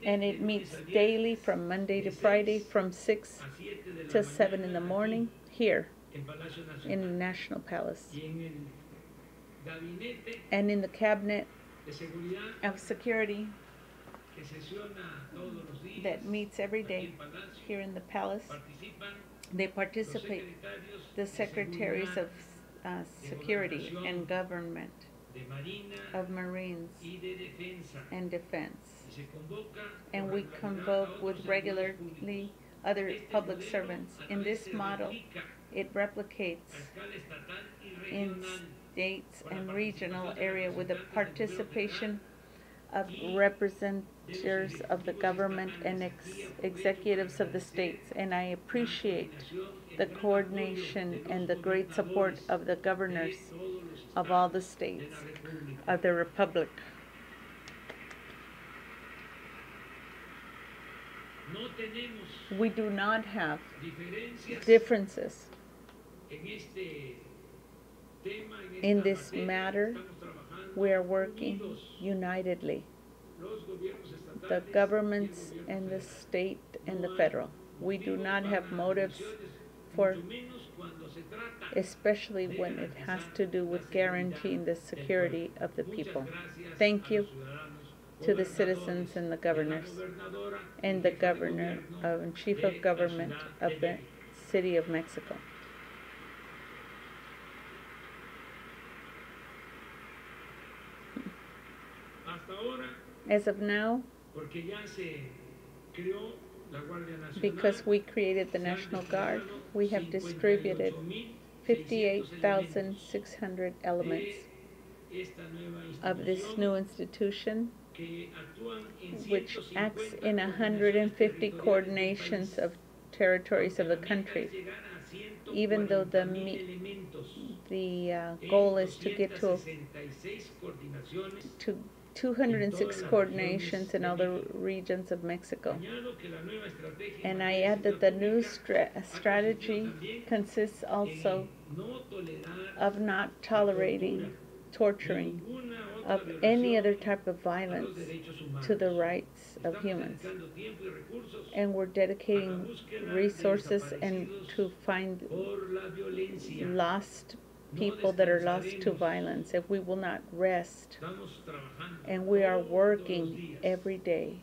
And it meets daily from Monday to Friday from 6 to 7 in the morning here in the National Palace. And in the cabinet of security that meets every day here in the palace, they participate the secretaries of uh, security and government, of Marines and Defense. And we convoke with regularly other public servants. In this model, it replicates in states and regional area with the participation of representatives of the government and ex executives of the states. And I appreciate the coordination and the great support of the governors of all the states of the Republic. We do not have differences in this matter. We are working unitedly, the governments and the state and the federal. We do not have motives for, especially when it has to do with guaranteeing the security of the people. Thank you to the citizens and the governors, and the governor and chief of government of the city of Mexico. As of now, because we created the National Guard, we have distributed 58,600 elements of this new institution, which acts in 150 coordinations of territories of the country. Even though the, the uh, goal is to get to, to 206 coordinations in all the regions of Mexico. And I add that the new stra strategy consists also of not tolerating torturing of any other type of violence to the rights of humans. And we're dedicating resources and to find lost people that are lost to violence, if we will not rest, and we are working every day,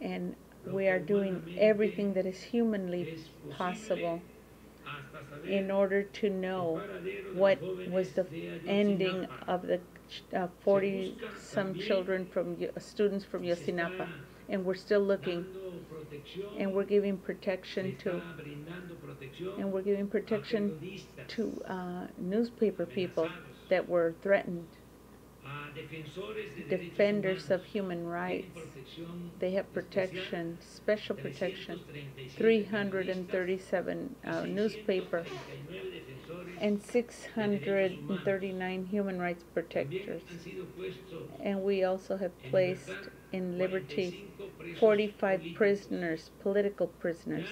and we are doing everything that is humanly possible in order to know what was the ending of the 40 uh, some children from students from Ayotzinapa. And we're still looking. And we're giving protection to and we're giving protection to uh, newspaper people that were threatened. defenders of human rights. they have protection special protection. 337 uh, newspaper and 639 human rights protectors. and we also have placed in liberty 45 prisoners, political prisoners.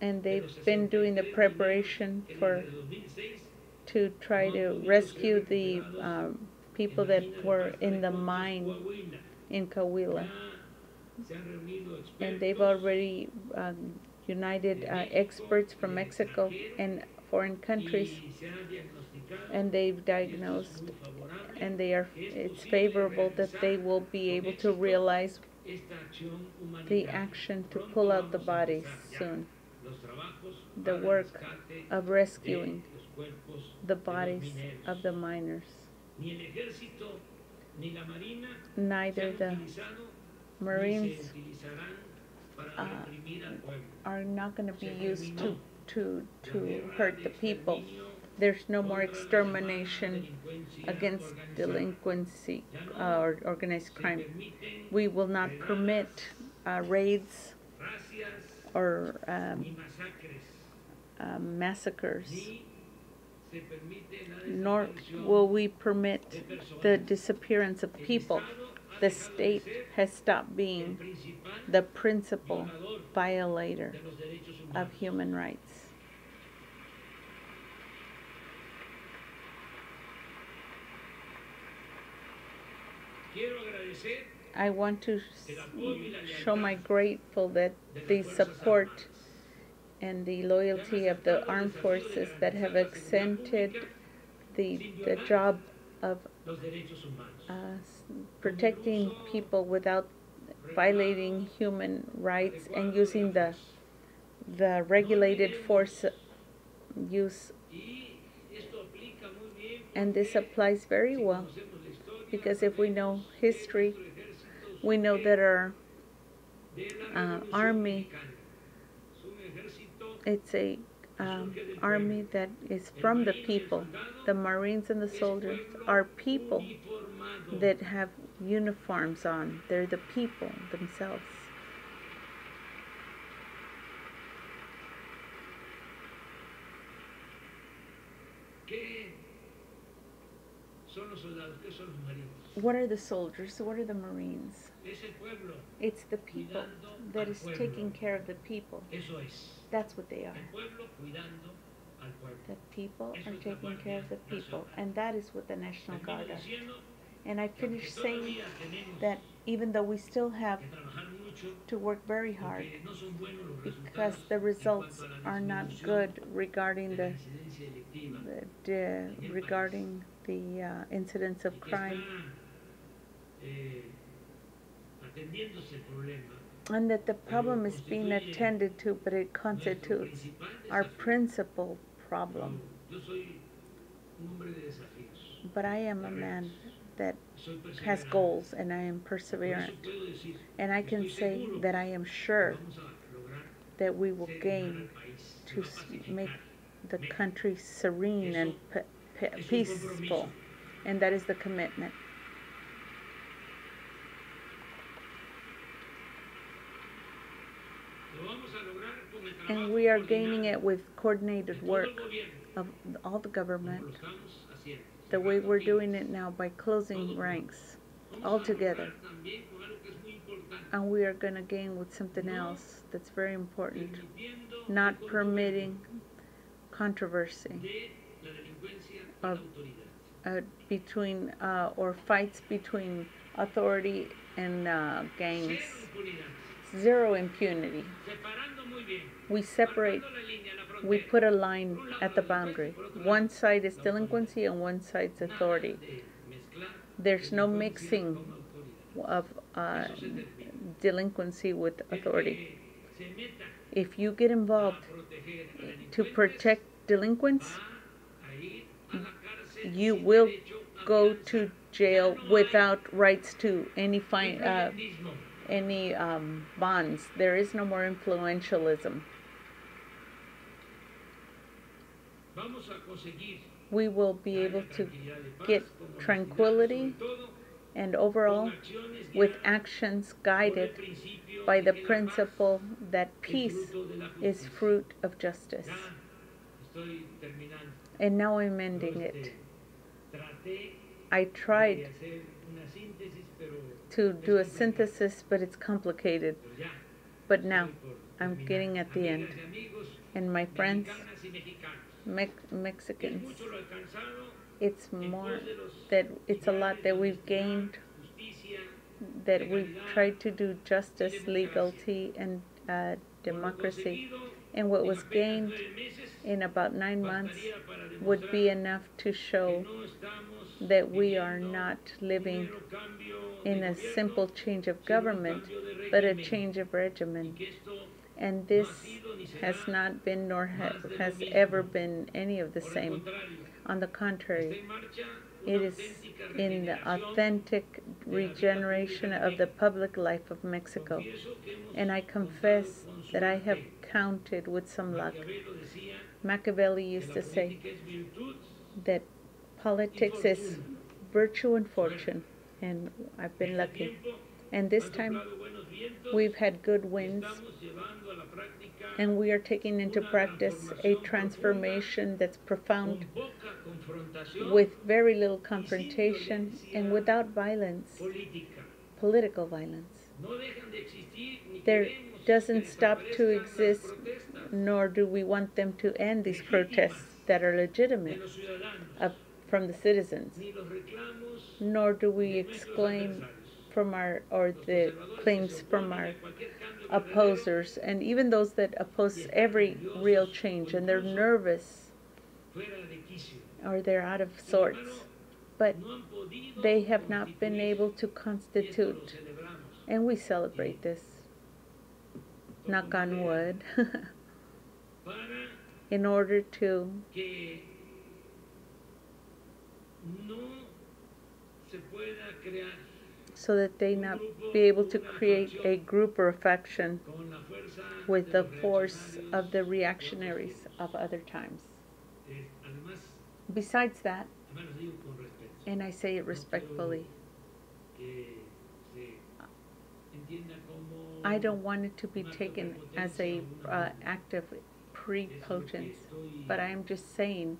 And they've been doing the preparation for en el 2006, to try to han podido ser rescue the um, people that were in the mine in Coahuila. Ya se han reunido And they've already um, united uh, experts from Mexico and foreign countries, y se ha diagnosticado and they've y esto es diagnosed, and they are. It's favorable that they will be able to realize the action to pull out the bodies soon, the work of rescuing the bodies of the miners. Neither the Marines uh, are not going to be used to to to hurt the people. There's no more extermination against delinquency uh, or organized crime. We will not permit uh, raids or um, uh, massacres, ni se permite la nor will we permit the disappearance of people. The state has stopped being the principal violator de los derechos of human rights. I want to el apoyo y la show my grateful that the support. And the loyalty of the armed forces that have accented the, the job of uh, protecting people without violating human rights and using the, the regulated force use. And this applies very well because if we know history, we know that our uh, army, Mexicana. Es un ejército it's a um, army that is from the people. The Marines and the soldiers are people that have uniforms on. They're the people themselves. What are the soldiers? What are the Marines? It's the people that is taking care of the people. That's what they are. The people are taking care of the people, and that is what the National Guard are. And I que aunque finish saying that even though we still have to work very hard because the results are not good regarding the, the, regarding the uh, incidence of crime, está, eh, atendiéndose el problema. And that the eh, problem is being attended to, but it constitutes our principal problem. Yo soy un hombre de desafíos. But I am a man that has goals, and I am perseverant. And I can say that I am sure vamos a lograr that we will gain un país que to va a s- pacificar make the country serene and pe- pe- Es un peaceful, and that is the commitment. Lo vamos a lograr con el And we are gaining it with coordinated work of all the government, the way we're doing it now by closing ranks. Vamos all together. lograr también con algo que es muy importante, And we are going to gain with something else that's very important not permitting controversy of- uh, between uh, or fights between authority and uh, gangs. Zero impunity. We separate, we put a line at the boundary. One side is delinquency and one side is authority. There's no mixing of uh, delinquency with authority. If you get involved to protect delinquents, you will go to jail without rights to any fine, uh, any um, bonds. There is no more influentialism. We will be able to tranquilidad de paz, get tranquility and overall with actions guided by the que la paz principle that peace fruto de la is fruit of justice. Ya estoy terminando. And now I'm ending it. I tried hacer una síntesis, pero to do a synthesis, but it's complicated. But now I'm getting at the end. Amigas y amigos, and my friends, mexicanas y mexicanos. Mex- Mexicans, mucho lo alcanzado it's more pos de los that it's a lot that we've gained, that we've tried to do justice, legality, and uh, democracy. And what was gained in about nine months would be enough to show that we are not living in a simple change of government, but a change of regimen. And this has not been nor ha- has ever been any of the same. On the contrary, it is in the authentic regeneration of the public life of Mexico. And I confess that I have counted with some luck. Machiavelli used to say that politics is virtue and fortune, and I've been lucky. And this time we've had good winds, estamos llevando a la práctica and we are taking into practice a transformation that's profound with very little confrontation and without violence, political violence. There doesn't stop to exist, nor do we want them to end these protests that are legitimate from the citizens, nor do we exclaim from our, or the claims from our opposers, and even those that oppose every real change, and they're nervous or they're out of sorts. But they have not been able to constitute, and we celebrate this, knock on wood, in order to so that they not be able to create a group or a faction with the force of the reactionaries of other times. Besides that, and I say it respectfully, I don't want it to be taken as a uh, act of prepotence, but I am just saying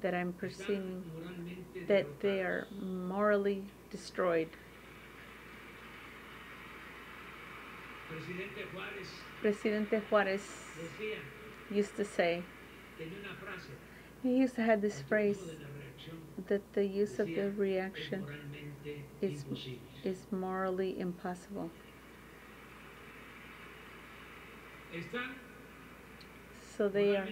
that I'm perceiving that they are morally destroyed. Presidente Juárez Presidente Juarez used to say, he used to have this phrase tiempo de la reacción that the use of the reaction is, is morally impossible. Están So they are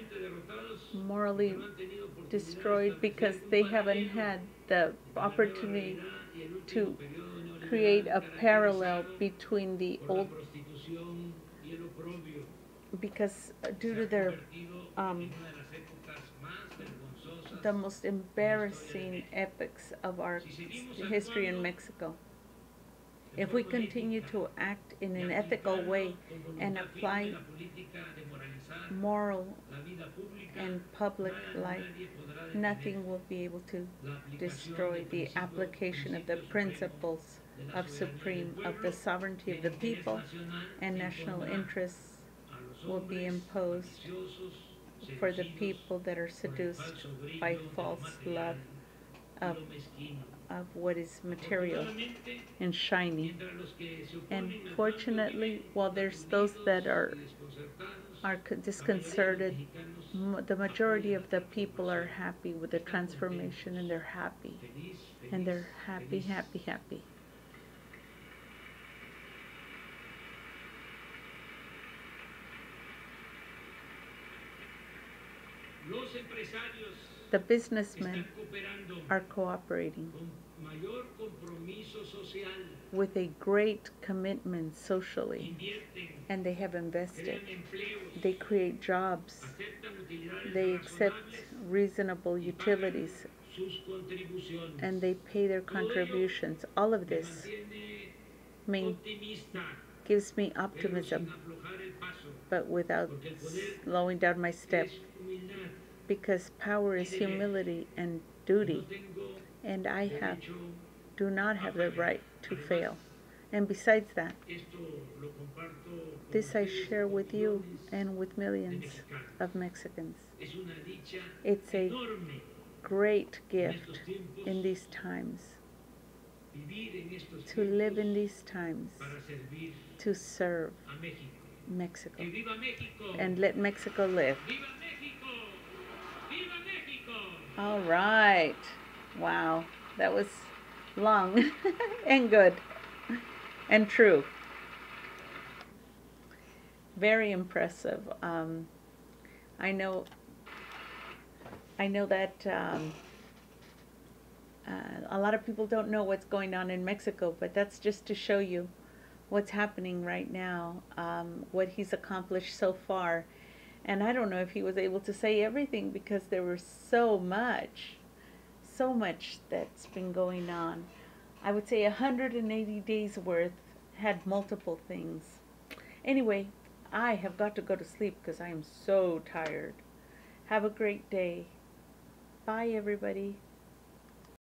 morally porque no han tenido oportunidad de destroyed because they haven't had the entre la nueva opportunity realidad y el último to create a parallel between the old, prostitución y el oprobio. because uh, due to their, um, en una de las épocas más vergonzosas the most embarrassing epics of our history in Mexico. If we continue to act in an ethical way and apply moral la vida pública, and public life, nadie podrá detener nothing will be able to destroy the application of the principles of supreme, of the sovereignty of the people and national interests will be imposed for the people that are seduced by false love of, of what is material and shiny. And fortunately, while there's those that are, are disconcerted, the majority of the people are happy with the transformation and they're happy. And they're happy, happy, happy. The businessmen are cooperating con mayor compromiso social, with a great commitment socially, and they have invested. They create jobs, they accept reasonable utilities, and they pay their contributions. All of this mean, gives me optimism, aflojar el paso, but without porque el poder slowing down my step. Because power is humility and duty, and I have do not have the right to fail. And besides that, Esto lo comparto con this I share with you and with millions of Mexicans. Es una dicha It's a great gift in these times vivir en estos to live in these times to serve. Mexico. And let Mexico live. All right. Wow. That was long and good and true. Very impressive. Um, I know. I know that um, uh, a lot of people don't know what's going on in Mexico, but that's just to show you what's happening right now, um, what he's accomplished so far. And I don't know if he was able to say everything because there was so much, so much that's been going on. I would say 180 days worth had multiple things. Anyway, I have got to go to sleep because I am so tired. Have a great day. Bye, everybody.